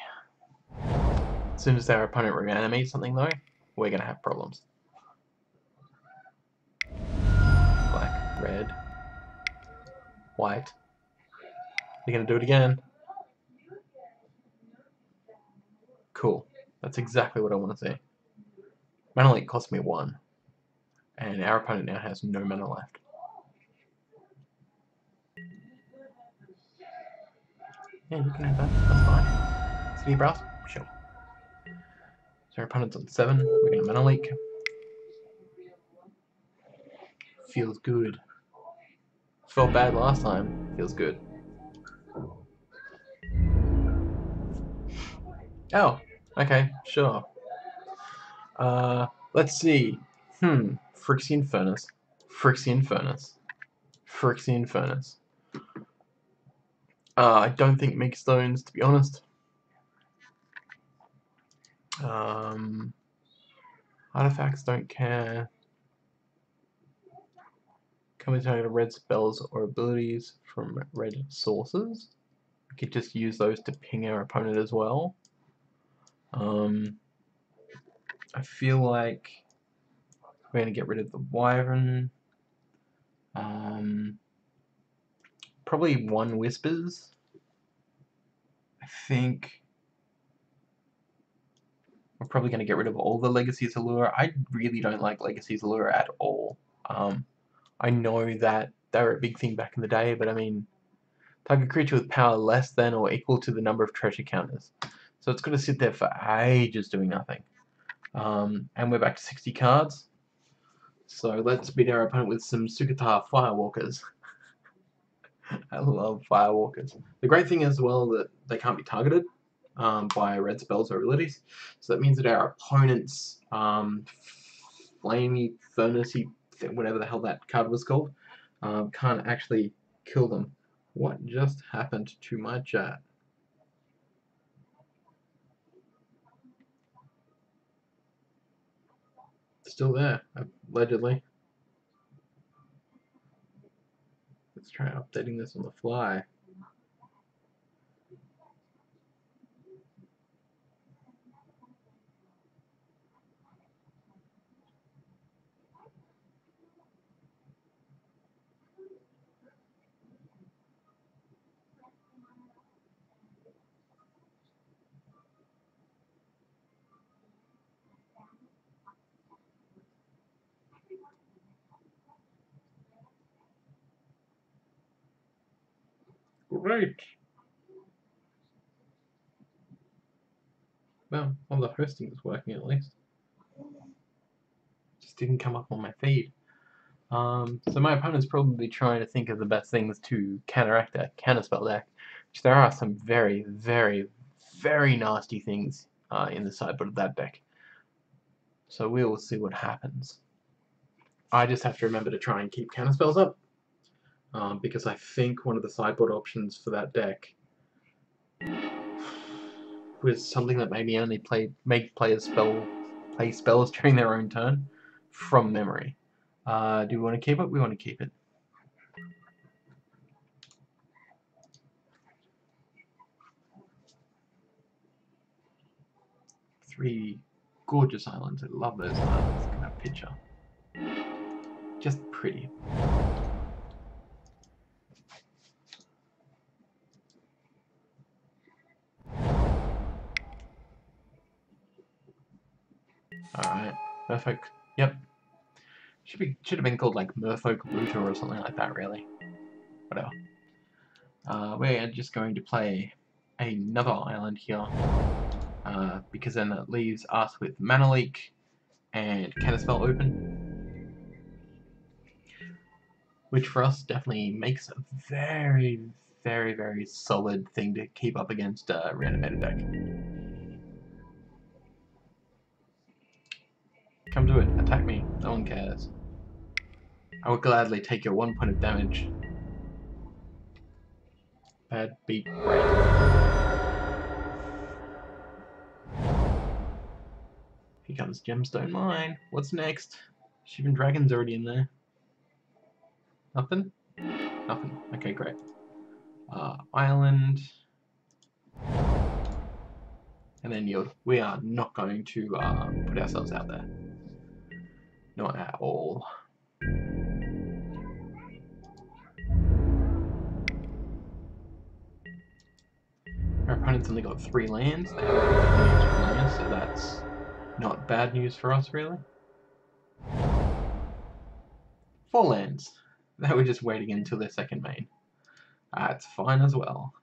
As soon as our opponent reanimates something though, we're gonna have problems. Black, red, white. You gonna do it again? Cool. That's exactly what I want to see. Mana Leak cost me one. And our opponent now has no mana left. Yeah, you can have that. That's fine. City Brass? Sure. So our opponent's on 7. We're going to Mana Leak. Feels good. Felt bad last time. Feels good. Oh, okay, sure. Uh, let's see. Hmm, Phyrexian Furnace. Phyrexian Furnace. Phyrexian Furnace. Uh, I don't think Meekstones, to be honest. Um, artifacts don't care. Come target red spells or abilities from red sources. We could just use those to ping our opponent as well. Um, I feel like we're going to get rid of the Wyvern. Um, probably one Whispers. I think we're probably going to get rid of all the Legacy's Allure. I really don't like Legacy's Allure at all. Um, I know that they were a big thing back in the day, but I mean, target creature with power less than or equal to the number of treasure counters. So it's going to sit there for ages doing nothing. Um, and we're back to 60 cards. So let's beat our opponent with some Suq'Ata Firewalkers. I love Firewalkers. The great thing as well that they can't be targeted um, by red spells or abilities. So that means that our opponent's um, flamey, furnacey, whatever the hell that card was called, um, can't actually kill them. What just happened to my chat? Still there, allegedly. Let's try updating this on the fly. Great. Well, all the hosting is working at least. Just didn't come up on my feed. Um, so my opponent's probably trying to think of the best things to counteract that counterspell deck, which there are some very, very, very nasty things uh, in the sideboard of that deck. So we will see what happens. I just have to remember to try and keep counterspells up, um, because I think one of the sideboard options for that deck was something that maybe only play make players spell play spells during their own turn from memory. Uh, do we want to keep it? We want to keep it. Three gorgeous islands. I love those islands. Look at that picture. Just pretty. Alright, perfect. Yep, should be should have been called like Merfolk Looter or something like that, really. Whatever. Uh, we're just going to play another island here, uh, because then that leaves us with Mana Leak and Counterspell open, which for us definitely makes a very, very, very solid thing to keep up against a uh, reanimated deck. Come to it, attack me, no one cares. I would gladly take your one point of damage. Bad beat. Here comes Gemstone Mine. What's next? Shivan Dragon's already in there. Nothing? Nothing. Okay, great. Uh, island. And then yield. We are not going to uh, put ourselves out there. Not at all. Our opponent's only got three lands. They have lands, so that's not bad news for us, really. Four lands. They were just waiting until their second main. That's fine as well.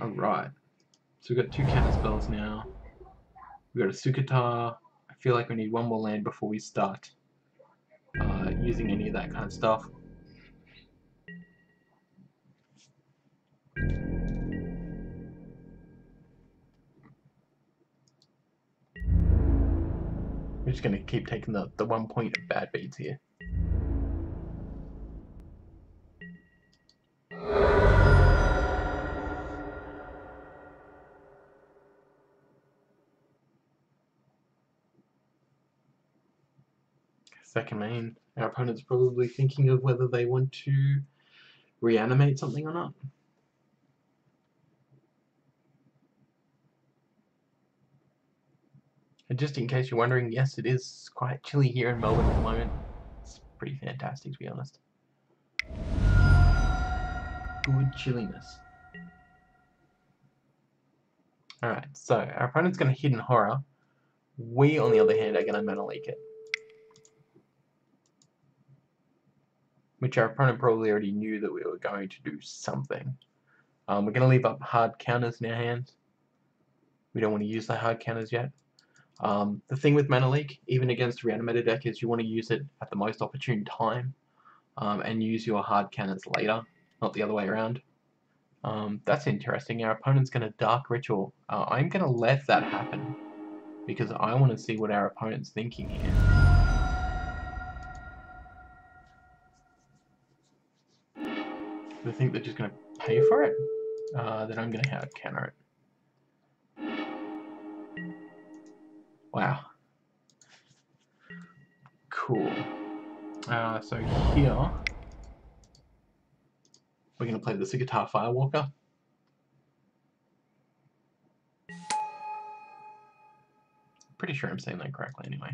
Alright. So we've got two counter spells now. We've got a Suq'Ata. I feel like we need one more land before we start uh, using any of that kind of stuff. We're just going to keep taking the, the one point of bad beats here. Second main, our opponent's probably thinking of whether they want to reanimate something or not. And just in case you're wondering, yes, it is quite chilly here in Melbourne at the moment. It's pretty fantastic, to be honest. Good chilliness. Alright, so our opponent's going to Hidden Horror. We, on the other hand, are going to Mana Leak it. Which our opponent probably already knew that we were going to do something. Um, we're going to leave up hard counters in our hands. We don't want to use the hard counters yet. Um, the thing with Mana Leak, even against a reanimated deck, is you want to use it at the most opportune time um, and use your hard counters later, not the other way around. Um, that's interesting. Our opponent's going to Dark Ritual. Uh, I'm going to let that happen because I want to see what our opponent's thinking here. They think they're just going to pay for it, uh, then I'm going to have counter it. Wow. Cool. Uh, so here, we're going to play the Suq'Ata Firewalker. Pretty sure I'm saying that correctly anyway.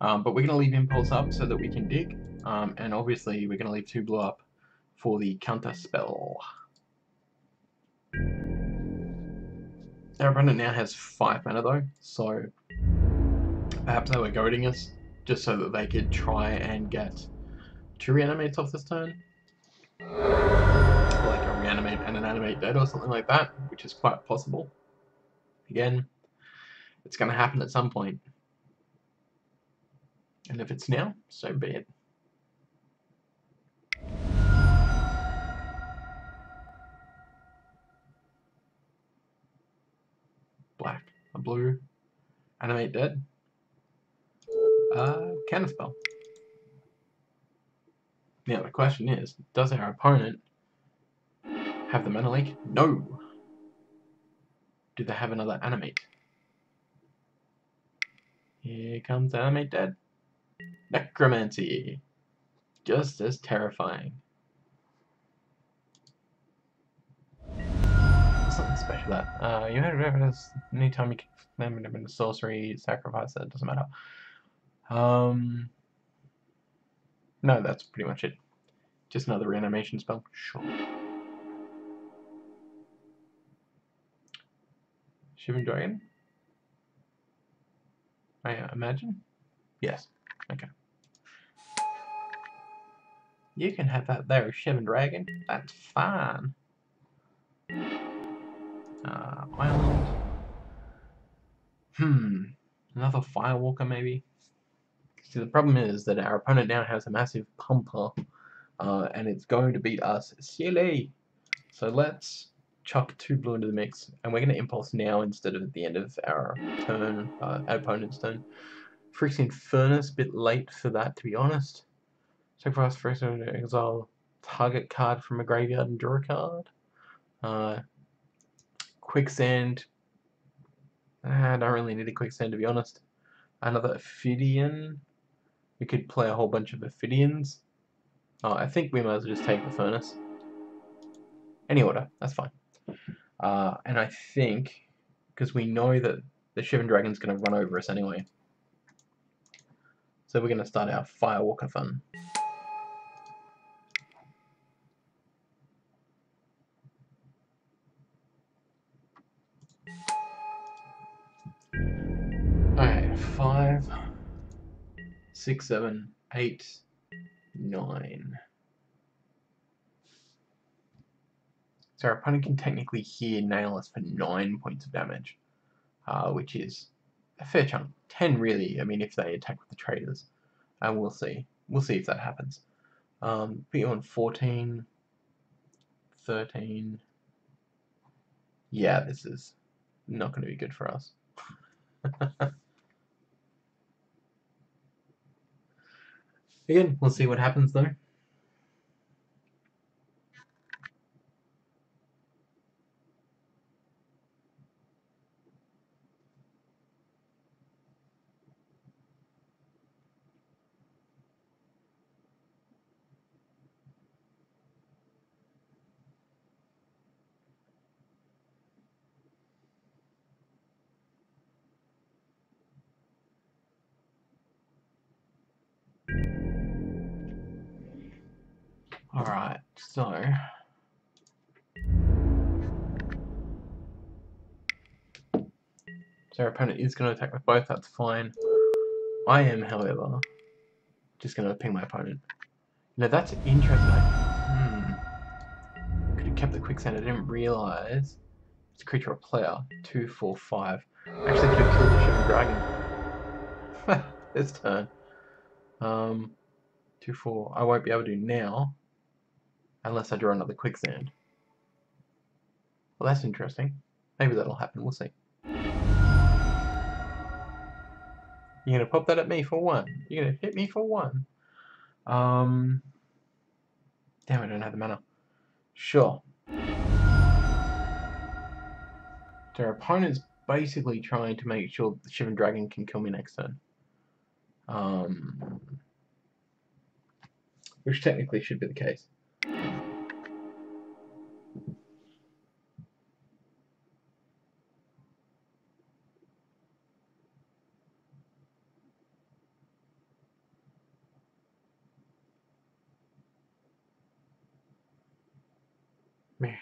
Um, but we're going to leave Impulse up so that we can dig, um, and obviously we're going to leave 2 blue up for the counter spell. Our opponent now has 5 mana though, so perhaps they were goading us just so that they could try and get two reanimates off this turn. Like a reanimate and an animate dead or something like that, which is quite possible. Again, it's going to happen at some point. And if it's now, so be it. Blue, animate dead, uh, spell. Now the question is, does our opponent have the mana leak? No. Do they have another animate? Here comes animate dead. Necromancy. Just as terrifying. Something special that. Uh, you had reference anytime you can it a sorcery, sacrifice that doesn't matter. Um no, that's pretty much it. Just another reanimation spell? Sure. Shivan Dragon? I uh, imagine? Yes. Okay. You can have that there, Shivan Dragon. That's fine. Uh, Island. Hmm. Another Firewalker, maybe? See, the problem is that our opponent now has a massive pumper, uh, and it's going to beat us silly. So let's chuck two blue into the mix, and we're going to impulse now instead of at the end of our turn, uh, our opponent's turn. Phyrexian Furnace, bit late for that, to be honest. Sacrifice Phyrexian exile target card from a graveyard and draw a card. Uh, quicksand. I don't really need a quicksand to be honest. Another Ophidian. We could play a whole bunch of Ophidians. Oh, I think we might as well just take the furnace. Any order, that's fine. Uh, and I think, because we know that the Shivan Dragon's going to run over us anyway. So we're going to start our Firewalker fun. Six, seven, eight, nine. So our opponent can technically here nail us for nine points of damage, uh, which is a fair chunk. Ten really, I mean if they attack with the traders. And we'll see. We'll see if that happens. Um, put you on 14, 13. Yeah, this is not going to be good for us. Again, we'll see what happens though. So... So our opponent is going to attack with both, that's fine. I am, however, just going to ping my opponent. Now that's interesting. Hmm. Could have kept the quicksand, I didn't realise. It's a creature or player. Two, four, five. Actually could have killed the Shivan Dragon. this turn. Um, two, four. I won't be able to now. Unless I draw another quicksand. Well, that's interesting. Maybe that'll happen. We'll see. You're gonna pop that at me for one. You're gonna hit me for one. Um. Damn, I don't have the mana. Sure. Our opponent's basically trying to make sure the Shivan Dragon can kill me next turn. Um, which technically should be the case. Man.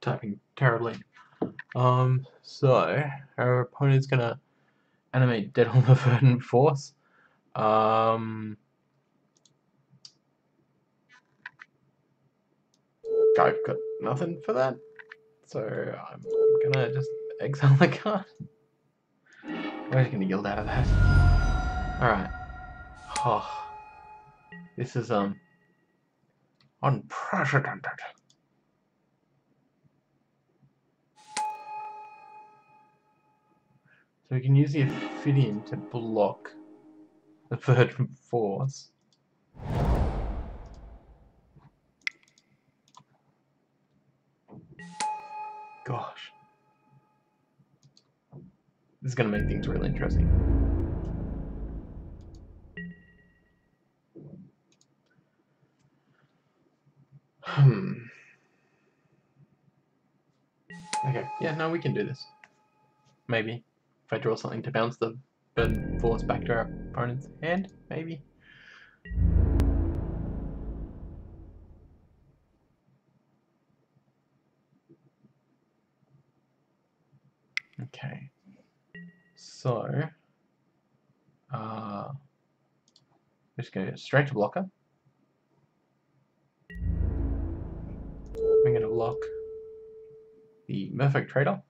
Typing terribly. Um, so, our opponent's gonna animate Dead on the Verdant Force. Um, I've got nothing for that. So I'm gonna just exile the card. We're just gonna yield out of that. Alright. Oh. This is um unprecedented. So we can use the Ophidian to block the third force. Gosh. This is going to make things really interesting. Hmm. Okay, yeah, no, we can do this. Maybe. If I draw something to bounce the force back to our opponent's hand, maybe. Okay. So, uh, just go straight to blocker. I'm going to block the Merfolk Trader.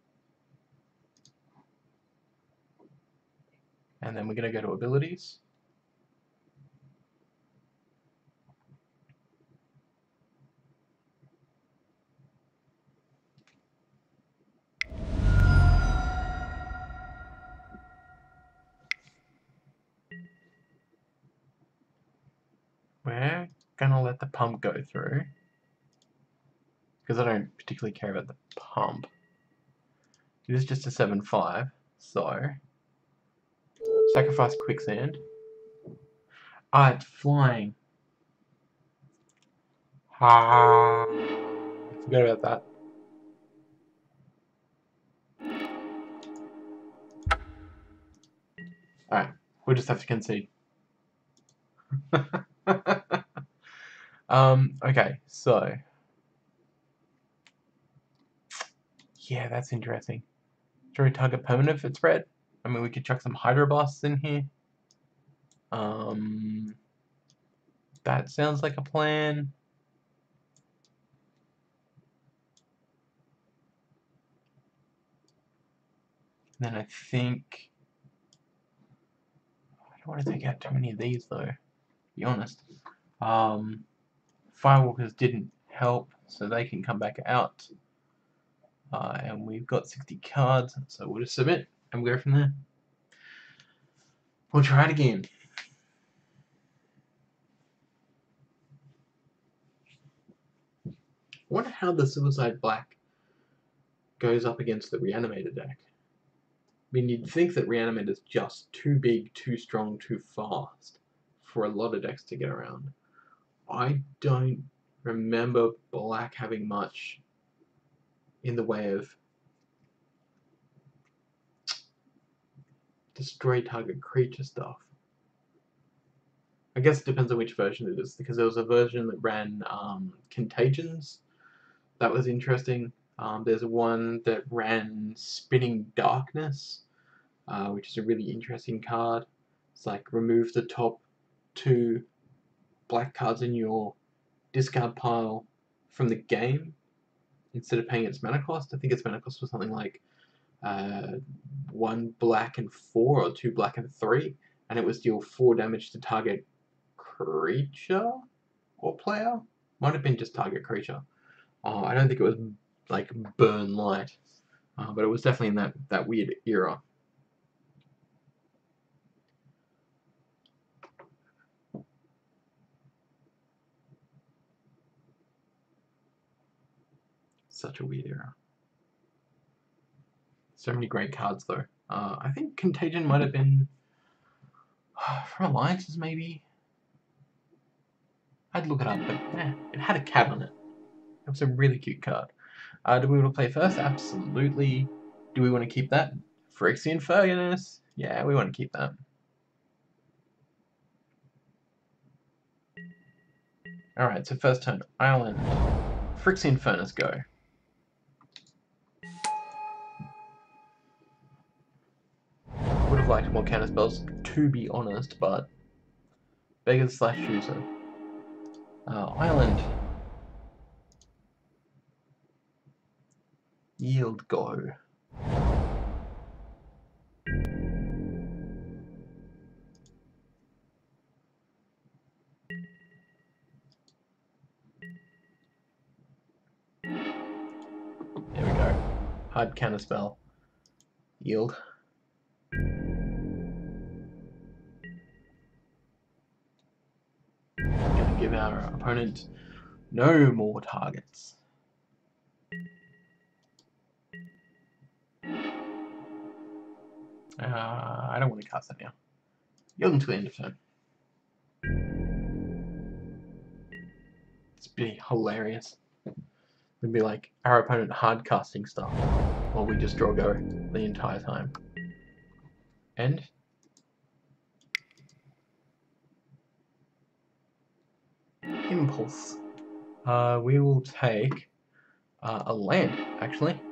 And then we're going to go to abilities. We're to let the pump go through. Because I don't particularly care about the pump. It is just a 7-5, so Sacrifice quicksand. Ah, it's flying. Ah, forgot about that. Alright, we'll just have to concede. um, okay, so. Yeah, that's interesting. Should we target permanent if it's red? I mean, we could chuck some Hydroblasts in here. Um, that sounds like a plan. then I think... I don't want to take out too many of these, though, be honest. Um, Firewalkers didn't help, so they can come back out. Uh, and we've got 60 cards, so we'll just submit and we'll go from there. We'll try it again. I wonder how the Suicide Black goes up against the Reanimator deck. I mean, you'd think that Reanimator's just too big, too strong, too fast for a lot of decks to get around. I don't remember Black having much in the way of destroy target creature stuff. I guess it depends on which version it is, because there was a version that ran um, Contagions. That was interesting. Um, there's one that ran Spinning Darkness, uh, which is a really interesting card. It's like remove the top two black cards in your discard pile from the game instead of paying its mana cost. I think its mana cost was something like uh, one black and four, or two black and three, and it was deal four damage to target creature or player. Might have been just target creature. Uh, I don't think it was like burn light, uh, but it was definitely in that that weird era. Such a weird era. So many great cards, though. Uh, I think Contagion might have been from Alliances, maybe. I'd look it up, but eh, it had a cat on it. It was a really cute card. Uh, do we want to play first? Absolutely. Do we want to keep that? Phyrexian Furnace? Yeah, we want to keep that. Alright, so first turn, Island. Phyrexian Furnace, go. Liked more counter spells, to be honest, but Beggars slash user. Uh, Island. Yield go. There we go. Hard counter spell. Yield. Our opponent no more targets. Uh, I don't want to cast that now. Yield until the end of turn. It's be hilarious. It'd be like our opponent hard casting stuff while we just draw go the entire time. And impulse. Uh, we will take uh, a land, actually.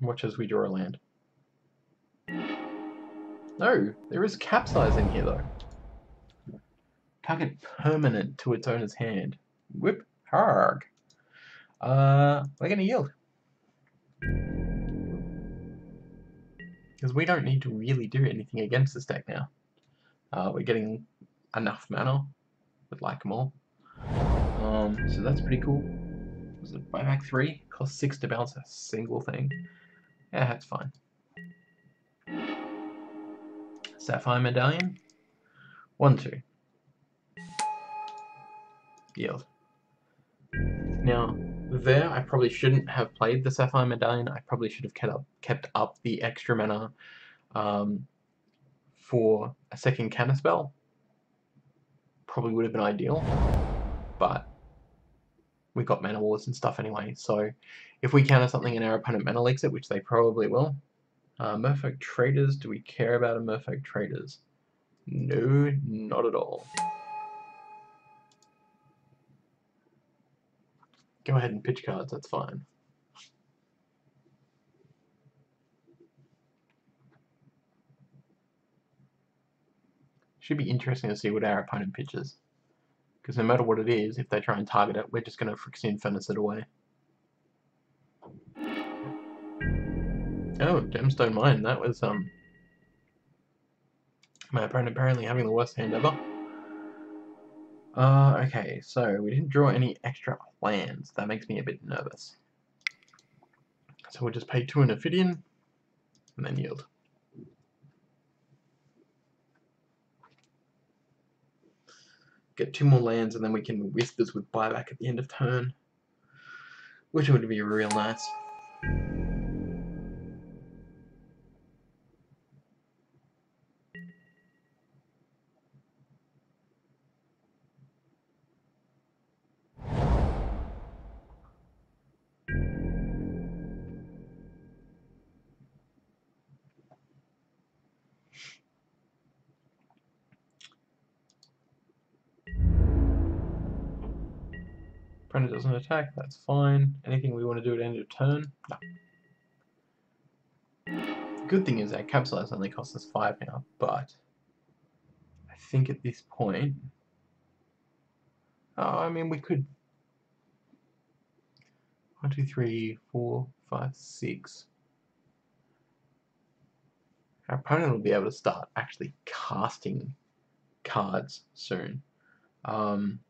Watch as we draw a land. No, there is capsize in here though. Target permanent to its owner's hand. Whip harg. Uh, we're gonna yield. Because we don't need to really do anything against this deck now. Uh, we're getting enough mana. Would like more. Um, so that's pretty cool. Was it buyback 3? Cost 6 to bounce a single thing. Yeah, that's fine. Sapphire Medallion. 1, 2. Yield. Now, there I probably shouldn't have played the Sapphire Medallion. I probably should have kept up, kept up the extra mana um, for a second counter spell. Probably would have been ideal, but we got Manowars and stuff anyway, so if we counter something and our opponent mana leaks it, which they probably will, uh, Merfolk Traders, do we care about a Merfolk Traders? No, not at all. Go ahead and pitch cards, that's fine. Should be interesting to see what our opponent pitches. Because no matter what it is, if they try and target it, we're just going to Phyrexian Furnace it away. Oh, Gemstone Mine, that was, um... My opponent apparently having the worst hand ever. Uh, okay, so we didn't draw any extra lands. That makes me a bit nervous. So we'll just pay two in Ophidian, and then yield. Get two more lands, and then we can Whispers with buyback at the end of turn. Which would be real nice. Doesn't attack, that's fine. Anything we want to do at end of turn? No. Good thing is our capsize only costs us 5 now, but I think at this point... Oh, I mean, we could... One, two, three, four, five, six. Our opponent will be able to start actually casting cards soon. Um,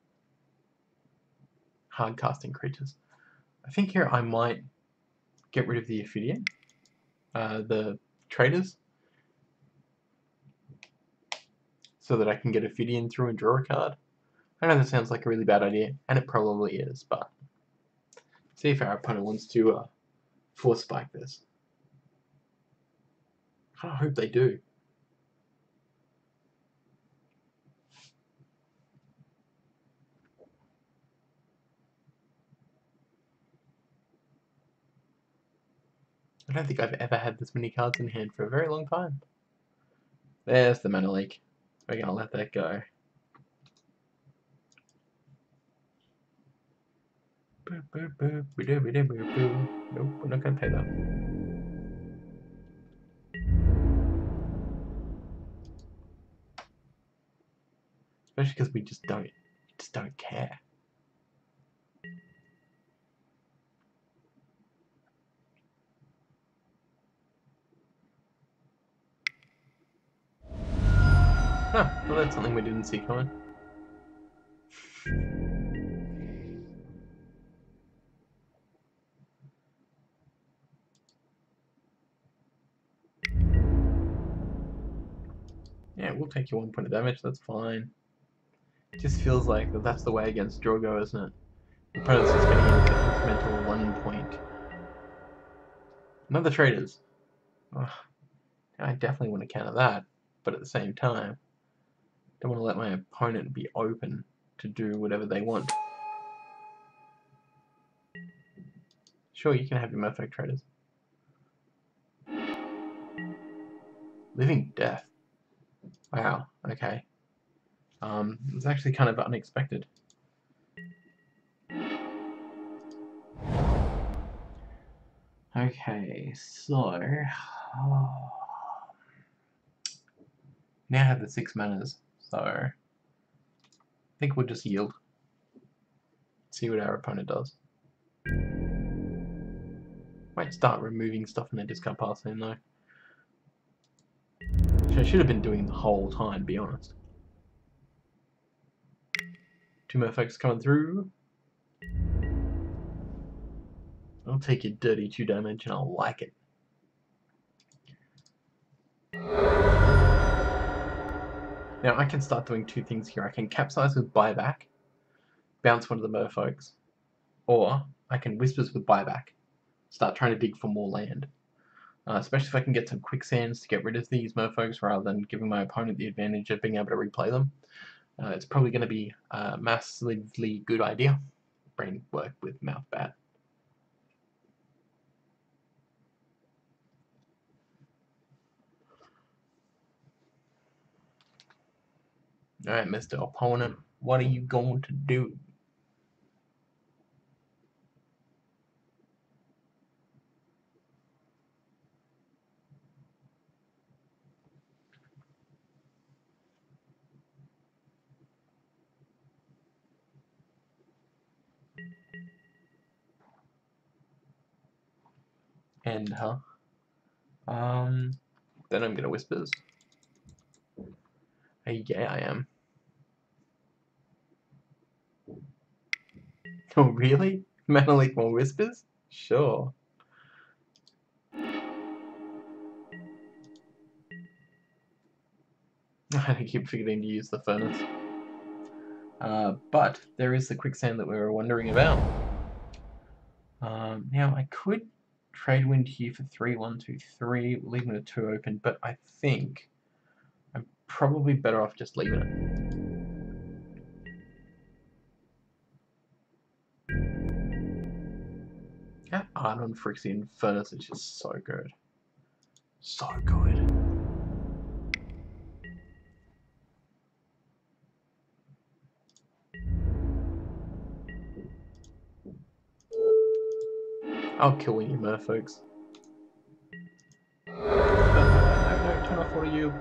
hard casting creatures. I think here I might get rid of the Ophidian, uh, the traders, so that I can get Ophidian through and draw a card. I know that sounds like a really bad idea, and it probably is, but see if our opponent wants to uh, force spike this. I hope they do. I don't think I've ever had this many cards in hand for a very long time. There's the mana leak. We're gonna let that go. Nope, we're not gonna pay that. Especially because we just don't just don't care. Huh, well that's something we didn't see coming. Yeah, we'll take you one point of damage, that's fine. It just feels like that that's the way against draw go, isn't it? The opponent's just getting incremental one point. Another traders. Ugh. I definitely want to counter that, but at the same time, don't want to let my opponent be open to do whatever they want. Sure, you can have your Merfolk traders. Living Death. Wow, okay. Um, it's actually kind of unexpected. Okay, so... Oh, now I have the six manners, so... I think we'll just yield. See what our opponent does. Might start removing stuff in their discard pile soon though. Which I should have been doing the whole time, to be honest. Two more effects coming through. I'll take your dirty two damage and I'll like it. Now I can start doing two things here. I can capsize with buyback, bounce one of the merfolks, or I can whispers with buyback, start trying to dig for more land. Uh, especially if I can get some quicksands to get rid of these merfolks rather than giving my opponent the advantage of being able to replay them. Uh, it's probably going to be a massively good idea. Brain work with mouth bat. Alright, Mr. Opponent, what are you going to do? And, huh? Um, then I'm gonna whispers. Hey, yeah, I am. Oh, really? Metallic more whispers? Sure. I keep forgetting to use the furnace. Uh, but there is the quicksand that we were wondering about. Um, now, I could trade wind here for 3, 1, 2, 3, leaving the 2 open, but I think I'm probably better off just leaving it. That Arnon Phyrexian Furnace is just so good. So good. I'll kill you, merfolks. No, no, no, turn off you.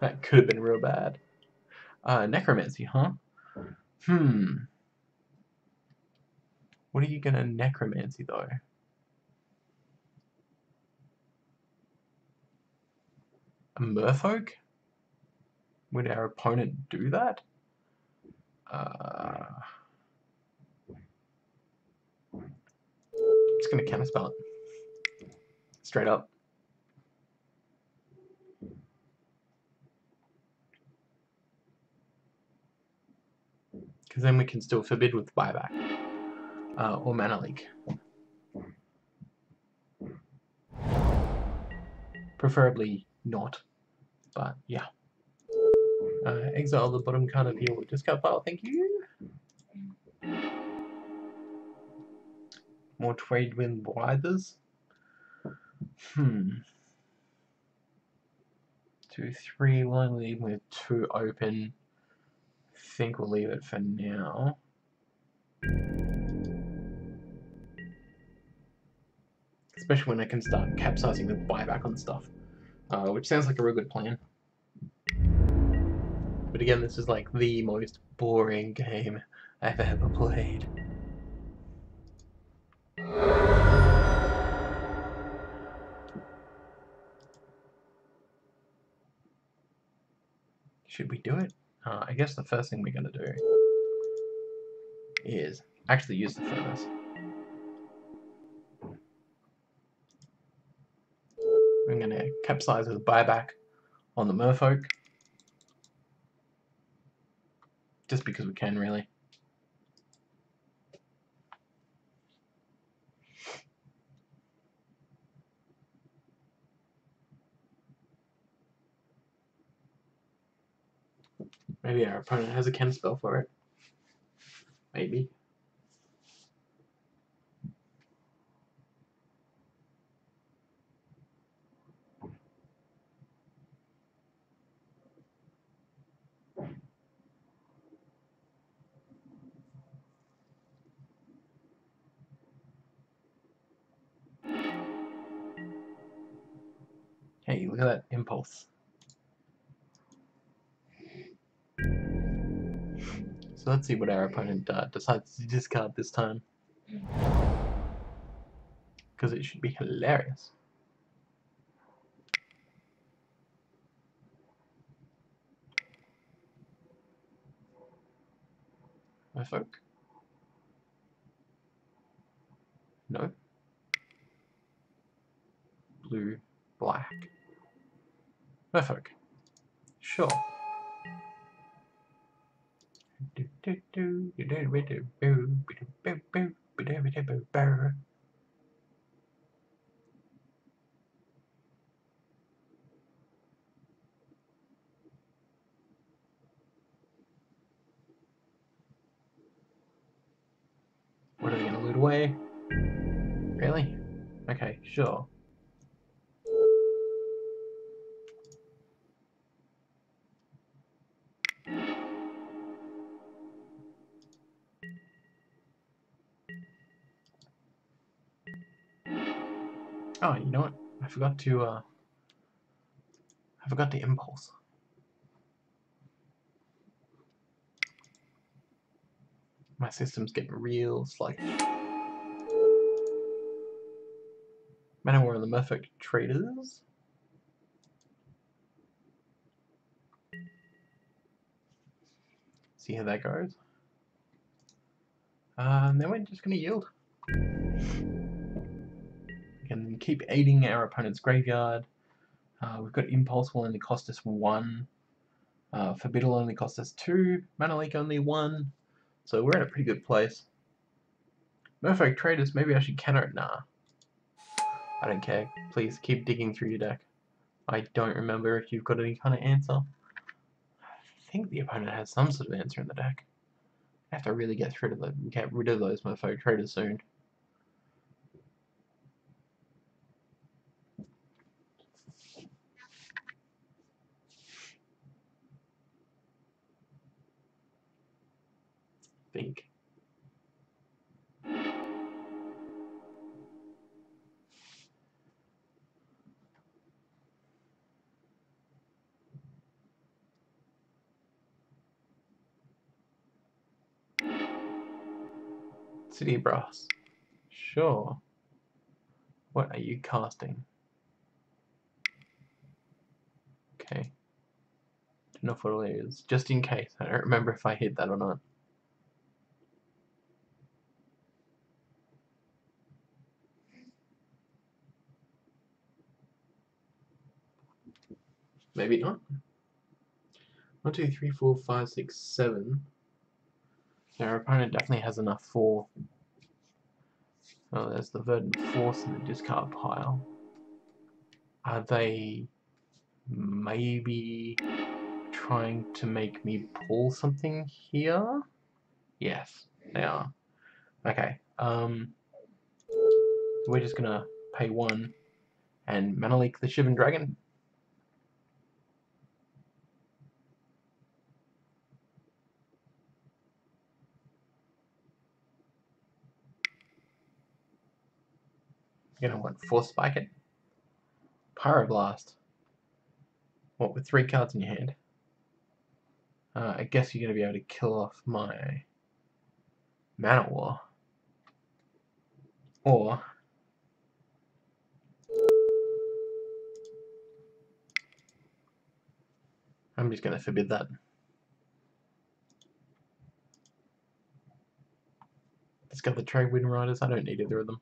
that could have been real bad. Uh, necromancy, huh? Hmm. What are you gonna necromancy though? A merfolk? Would our opponent do that? Uh, just gonna counterspell it. Straight up. Because then we can still forbid with buyback uh, or Mana Leak. Preferably not, but yeah. Uh, exile the bottom card of your discard pile, thank you. More trade wind withers. Hmm. Two, three, one, leave with two open. I think we'll leave it for now. Especially when I can start capsizing the buyback on stuff, uh, which sounds like a real good plan. But again, this is like the most boring game I've ever played. Should we do it? Uh, I guess the first thing we're going to do is actually use the furnace. Capsize with a buyback on the merfolk. Just because we can, really. Maybe our opponent has a Ken spell for it. Maybe. That impulse. So let's see what our opponent uh, decides to discard this time. Because it should be hilarious. My folk? No. Blue, black. Merfolk. Sure. What are they gonna loot away? Really? Okay, sure. Oh, you know what? I forgot to, uh... I forgot the impulse. My system's getting real sluggish. Manowar and the Merfolk Traders. See how that goes. Uh, and then we're just to yield keep eating our opponent's graveyard. Uh, we've got Impulse will only cost us one. Uh, Forbid will only cost us two. Mana Leak only one. So we're in a pretty good place. Merfolk Traders, maybe I should counter it. Nah. I don't care. Please keep digging through your deck. I don't remember if you've got any kind of answer. I think the opponent has some sort of answer in the deck. I have to really get rid of the, get rid of those Merfolk Traders soon. Think. City Brass. Sure. What are you casting? Okay. Don't know what it is. Just in case. I don't remember if I hit that or not. Maybe not. One, two, three, four, five, six, seven. So our opponent definitely has enough for. Oh, there's the Verdant Force in the discard pile. Are they maybe trying to make me pull something here? Yes, they are. Okay, um, we're just gonna pay one and Mana Leak the Shivan Dragon. You know what, Force Spike it. Pyroblast. What, with three cards in your hand? Uh, I guess you're going to be able to kill off my Manowar. Or I'm just going to forbid that. Discover Trade Wind Riders. I don't need either of them.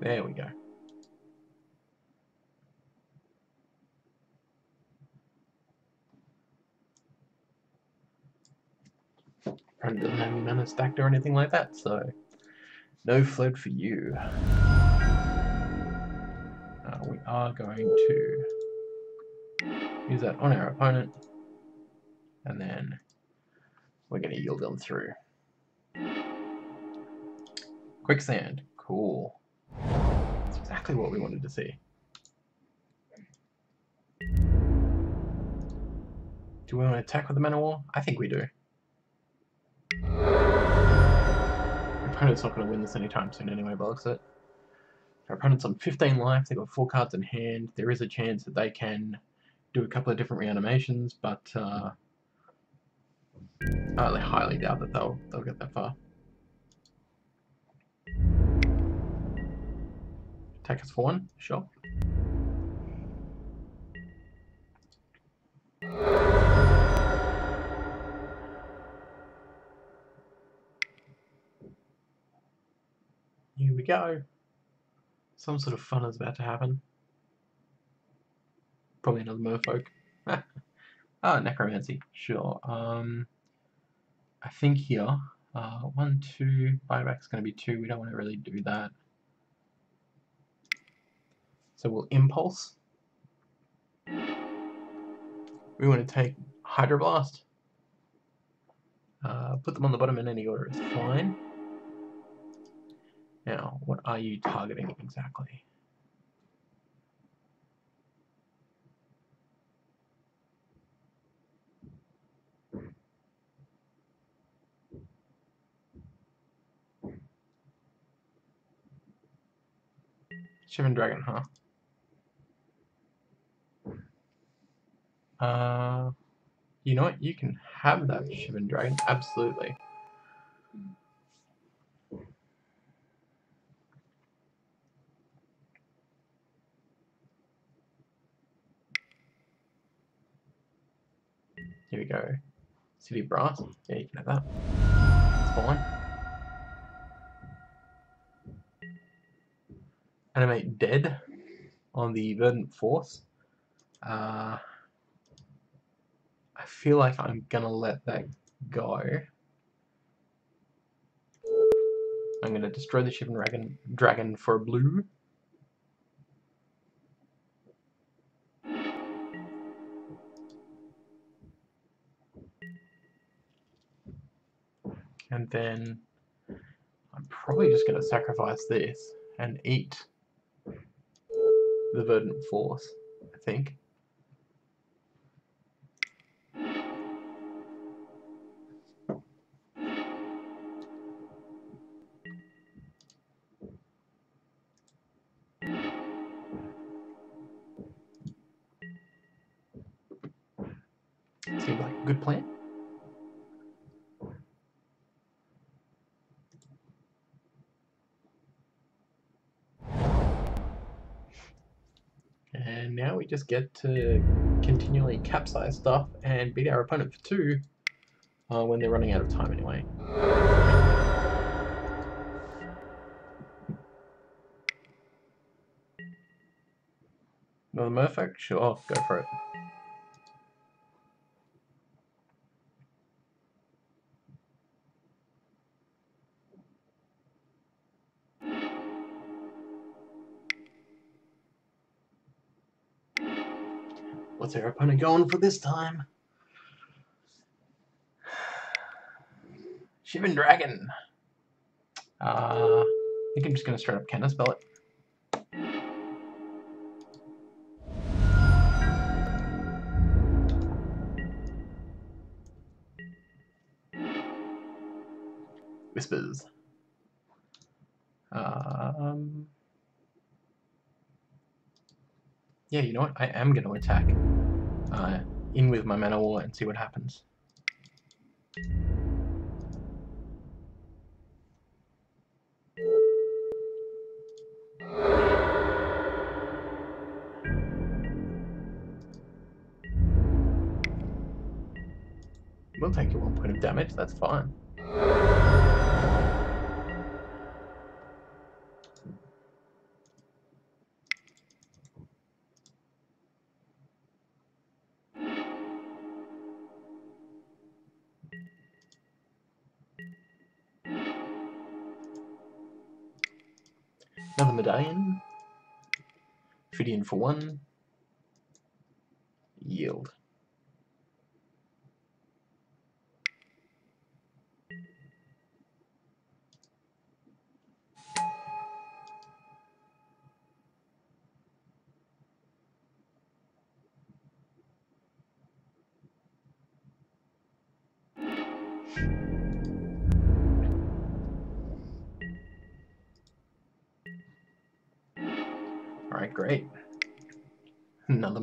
There we go. Probably doesn't have any mana stacked or anything like that, so no flood for you. Uh, we are going to use that on our opponent, and then we're going to yield them through. Quicksand, cool. Exactly what we wanted to see. Do we want to attack with the Manowar? I think we do. Our opponent's not going to win this anytime soon anyway, looks it. Our opponent's on 15 life, they've got 4 cards in hand. There is a chance that they can do a couple of different reanimations, but uh, I highly doubt that they'll, they'll get that far. Attack us for one, sure. Here we go. Some sort of fun is about to happen. Probably another merfolk. ah, necromancy, sure. Um, I think here, uh, one, two, buyback's going to be two. We don't want to really do that. So we'll impulse. We want to take Hydroblast. Uh, put them on the bottom in any order is fine. Now, what are you targeting exactly? Shivan Dragon, huh? Uh, you know what? You can have that Shivan Dragon, absolutely. Here we go. City Brass. Yeah, you can have that. That's fine. Animate Dead on the Verdant Force. Uh, I feel like I'm gonna let that go. I'm gonna destroy the Shivan Dragon, dragon for a blue. And then I'm probably just to sacrifice this and eat the Verdant Force, I think. Just get to continually capsize stuff and beat our opponent for two uh, when they're running out of time anyway. Another Merfolk? Sure, go for it. What's going for this time? Shivan Dragon. Uh, I think I'm just going to start up counterspell it. Whispers. Um, yeah, you know what? I am going to attack. Uh, in with my Manowar and see what happens. We'll take your one point of damage, that's fine. Ophidian for one. Yield.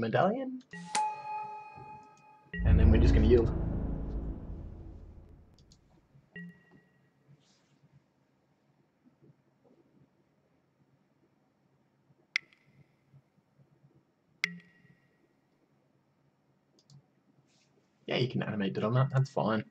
Medallion. And then we're just going to yield. Yeah, you can animate it on that, that's fine.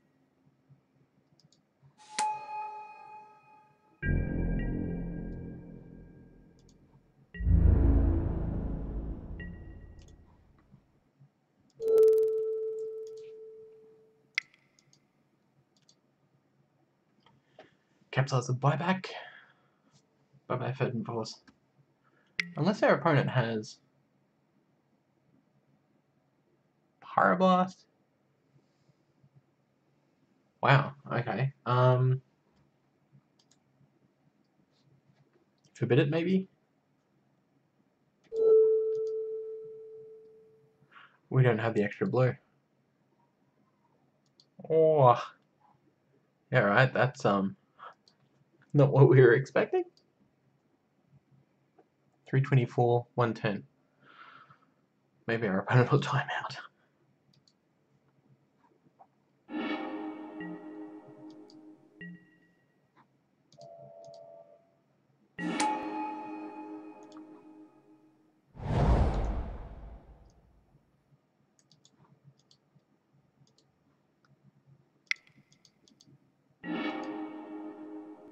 Capsize the buyback. Bye bye, Fed and Force. Unless our opponent has Pyroblast. Wow, okay. Um Forbid it maybe? We don't have the extra blue. Oh yeah right, that's um not what we were expecting. 324, 110. Maybe our opponent will time out.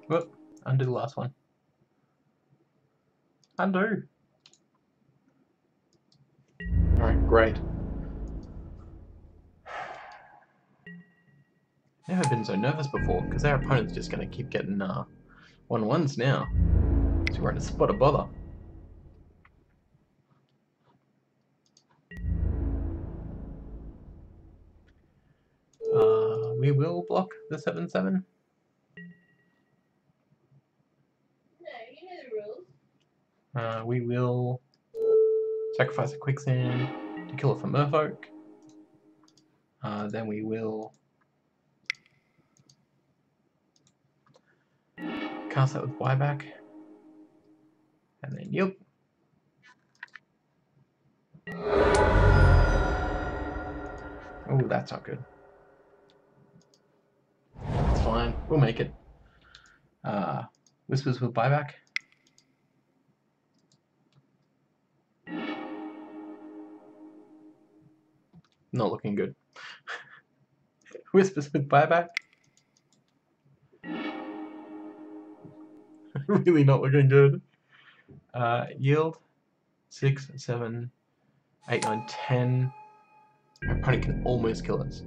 Whoop, undo the last one. Undo. Alright, great. Never been so nervous before, because our opponent's just going to keep getting uh, one ones now. So we're in a spot of bother. Uh, we will block the 7-7. Uh, we will sacrifice a quicksand to kill it for Merfolk. Uh, then we will cast that with buyback. And then yep. Oh, that's not good. It's fine. We'll make it. Uh, Whispers with buyback. Not looking good. Whispers with buyback. really not looking good. Uh, yield. 6, 7, 8, 9, 10. Our opponent can almost kill us.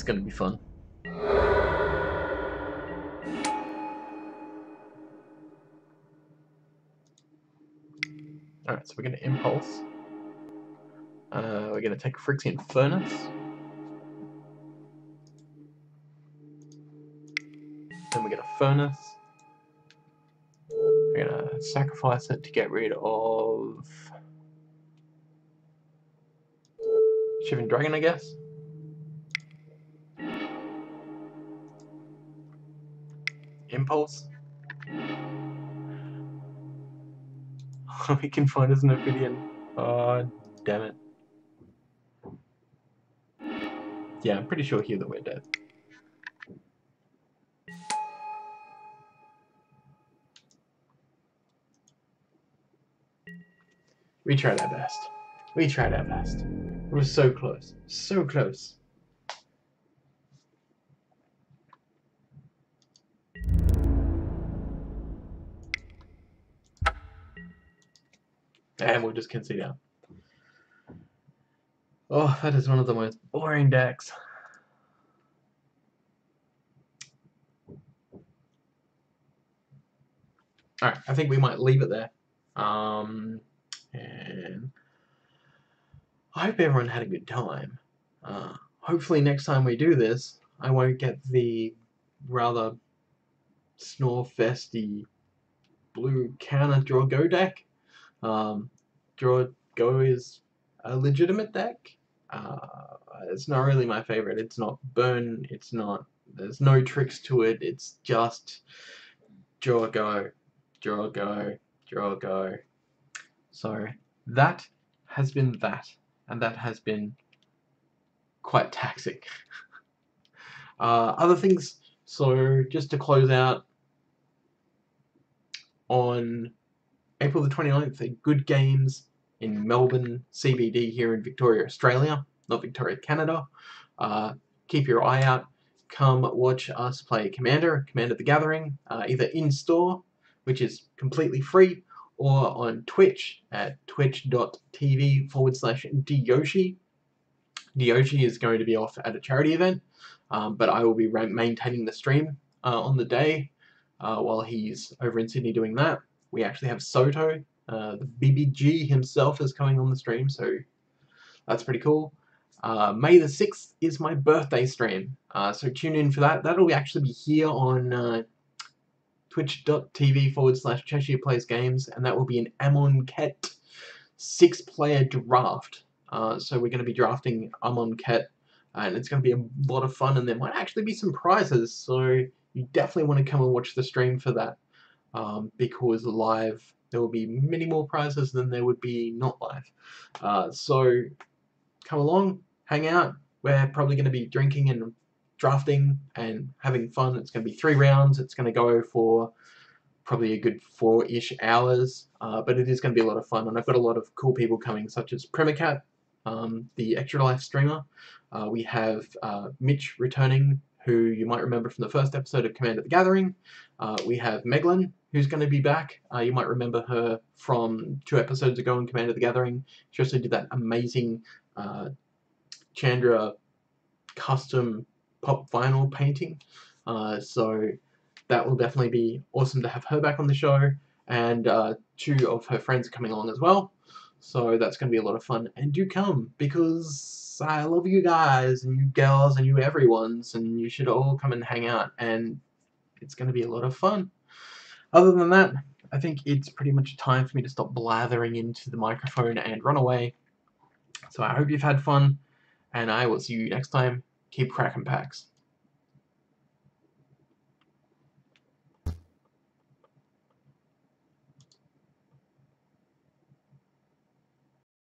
Going to be fun. Alright, so we're to Impulse. Uh, we're to take Phyrexian Furnace. Then we get a Furnace. We're to sacrifice it to get rid of Shivan Dragon, I guess. Impulse. we can find us an Ophidian. Oh, uh, damn it. Yeah, I'm pretty sure here that we're dead. We tried our best. We tried our best. We were so close. So close. And we'll just concede out. Oh, that is one of the most boring decks. Alright, I think we might leave it there. Um, and I hope everyone had a good time. Uh, hopefully next time we do this, I won't get the rather snore-festy blue counter draw go deck. Um, draw go is a legitimate deck. Uh, it's not really my favorite. It's not burn. It's not. There's no tricks to it. It's just draw go, draw go, draw go. So that has been that, and that has been quite taxing. uh, other things. So just to close out on April the 29th, a Good Games in Melbourne CBD here in Victoria, Australia, not Victoria, Canada. Uh, keep your eye out. Come watch us play Commander, Commander the Gathering, uh, either in-store, which is completely free, or on Twitch at twitch.tv forward slash Dyoshi. Dyoshi is going to be off at a charity event, um, but I will be maintaining the stream uh, on the day uh, while he's over in Sydney doing that. We actually have Soto, uh, the BBG himself is coming on the stream, so that's pretty cool. Uh, May the 6th is my birthday stream, uh, so tune in for that. That'll actually be here on uh, twitch.tv forward slash Cheshire Plays Games, and that will be an Amonkhet six-player draft. Uh, so we're going to be drafting Amonkhet, and it's going to be a lot of fun, and there might actually be some prizes, so you definitely want to come and watch the stream for that, um, because live there will be many more prizes than there would be not live. Uh, so come along, hang out. We're probably going to be drinking and drafting and having fun. It's going to be three rounds. It's going to go for probably a good four-ish hours, uh, but it is going to be a lot of fun. And I've got a lot of cool people coming, such as Premacat, um, the Extra Life streamer. Uh, we have uh, Mitch returning, who you might remember from the first episode of Command of the Gathering. Uh, we have Meglin, who's going to be back. Uh, you might remember her from two episodes ago in Command of the Gathering. She also did that amazing uh, Chandra custom pop vinyl painting. Uh, so that will definitely be awesome to have her back on the show. And uh, two of her friends are coming along as well. So that's going to be a lot of fun. And do come, because I love you guys, and you girls, and you everyone's, and you should all come and hang out. And it's going to be a lot of fun. Other than that, I think it's pretty much time for me to stop blathering into the microphone and run away. So I hope you've had fun, and I will see you next time. Keep cracking packs.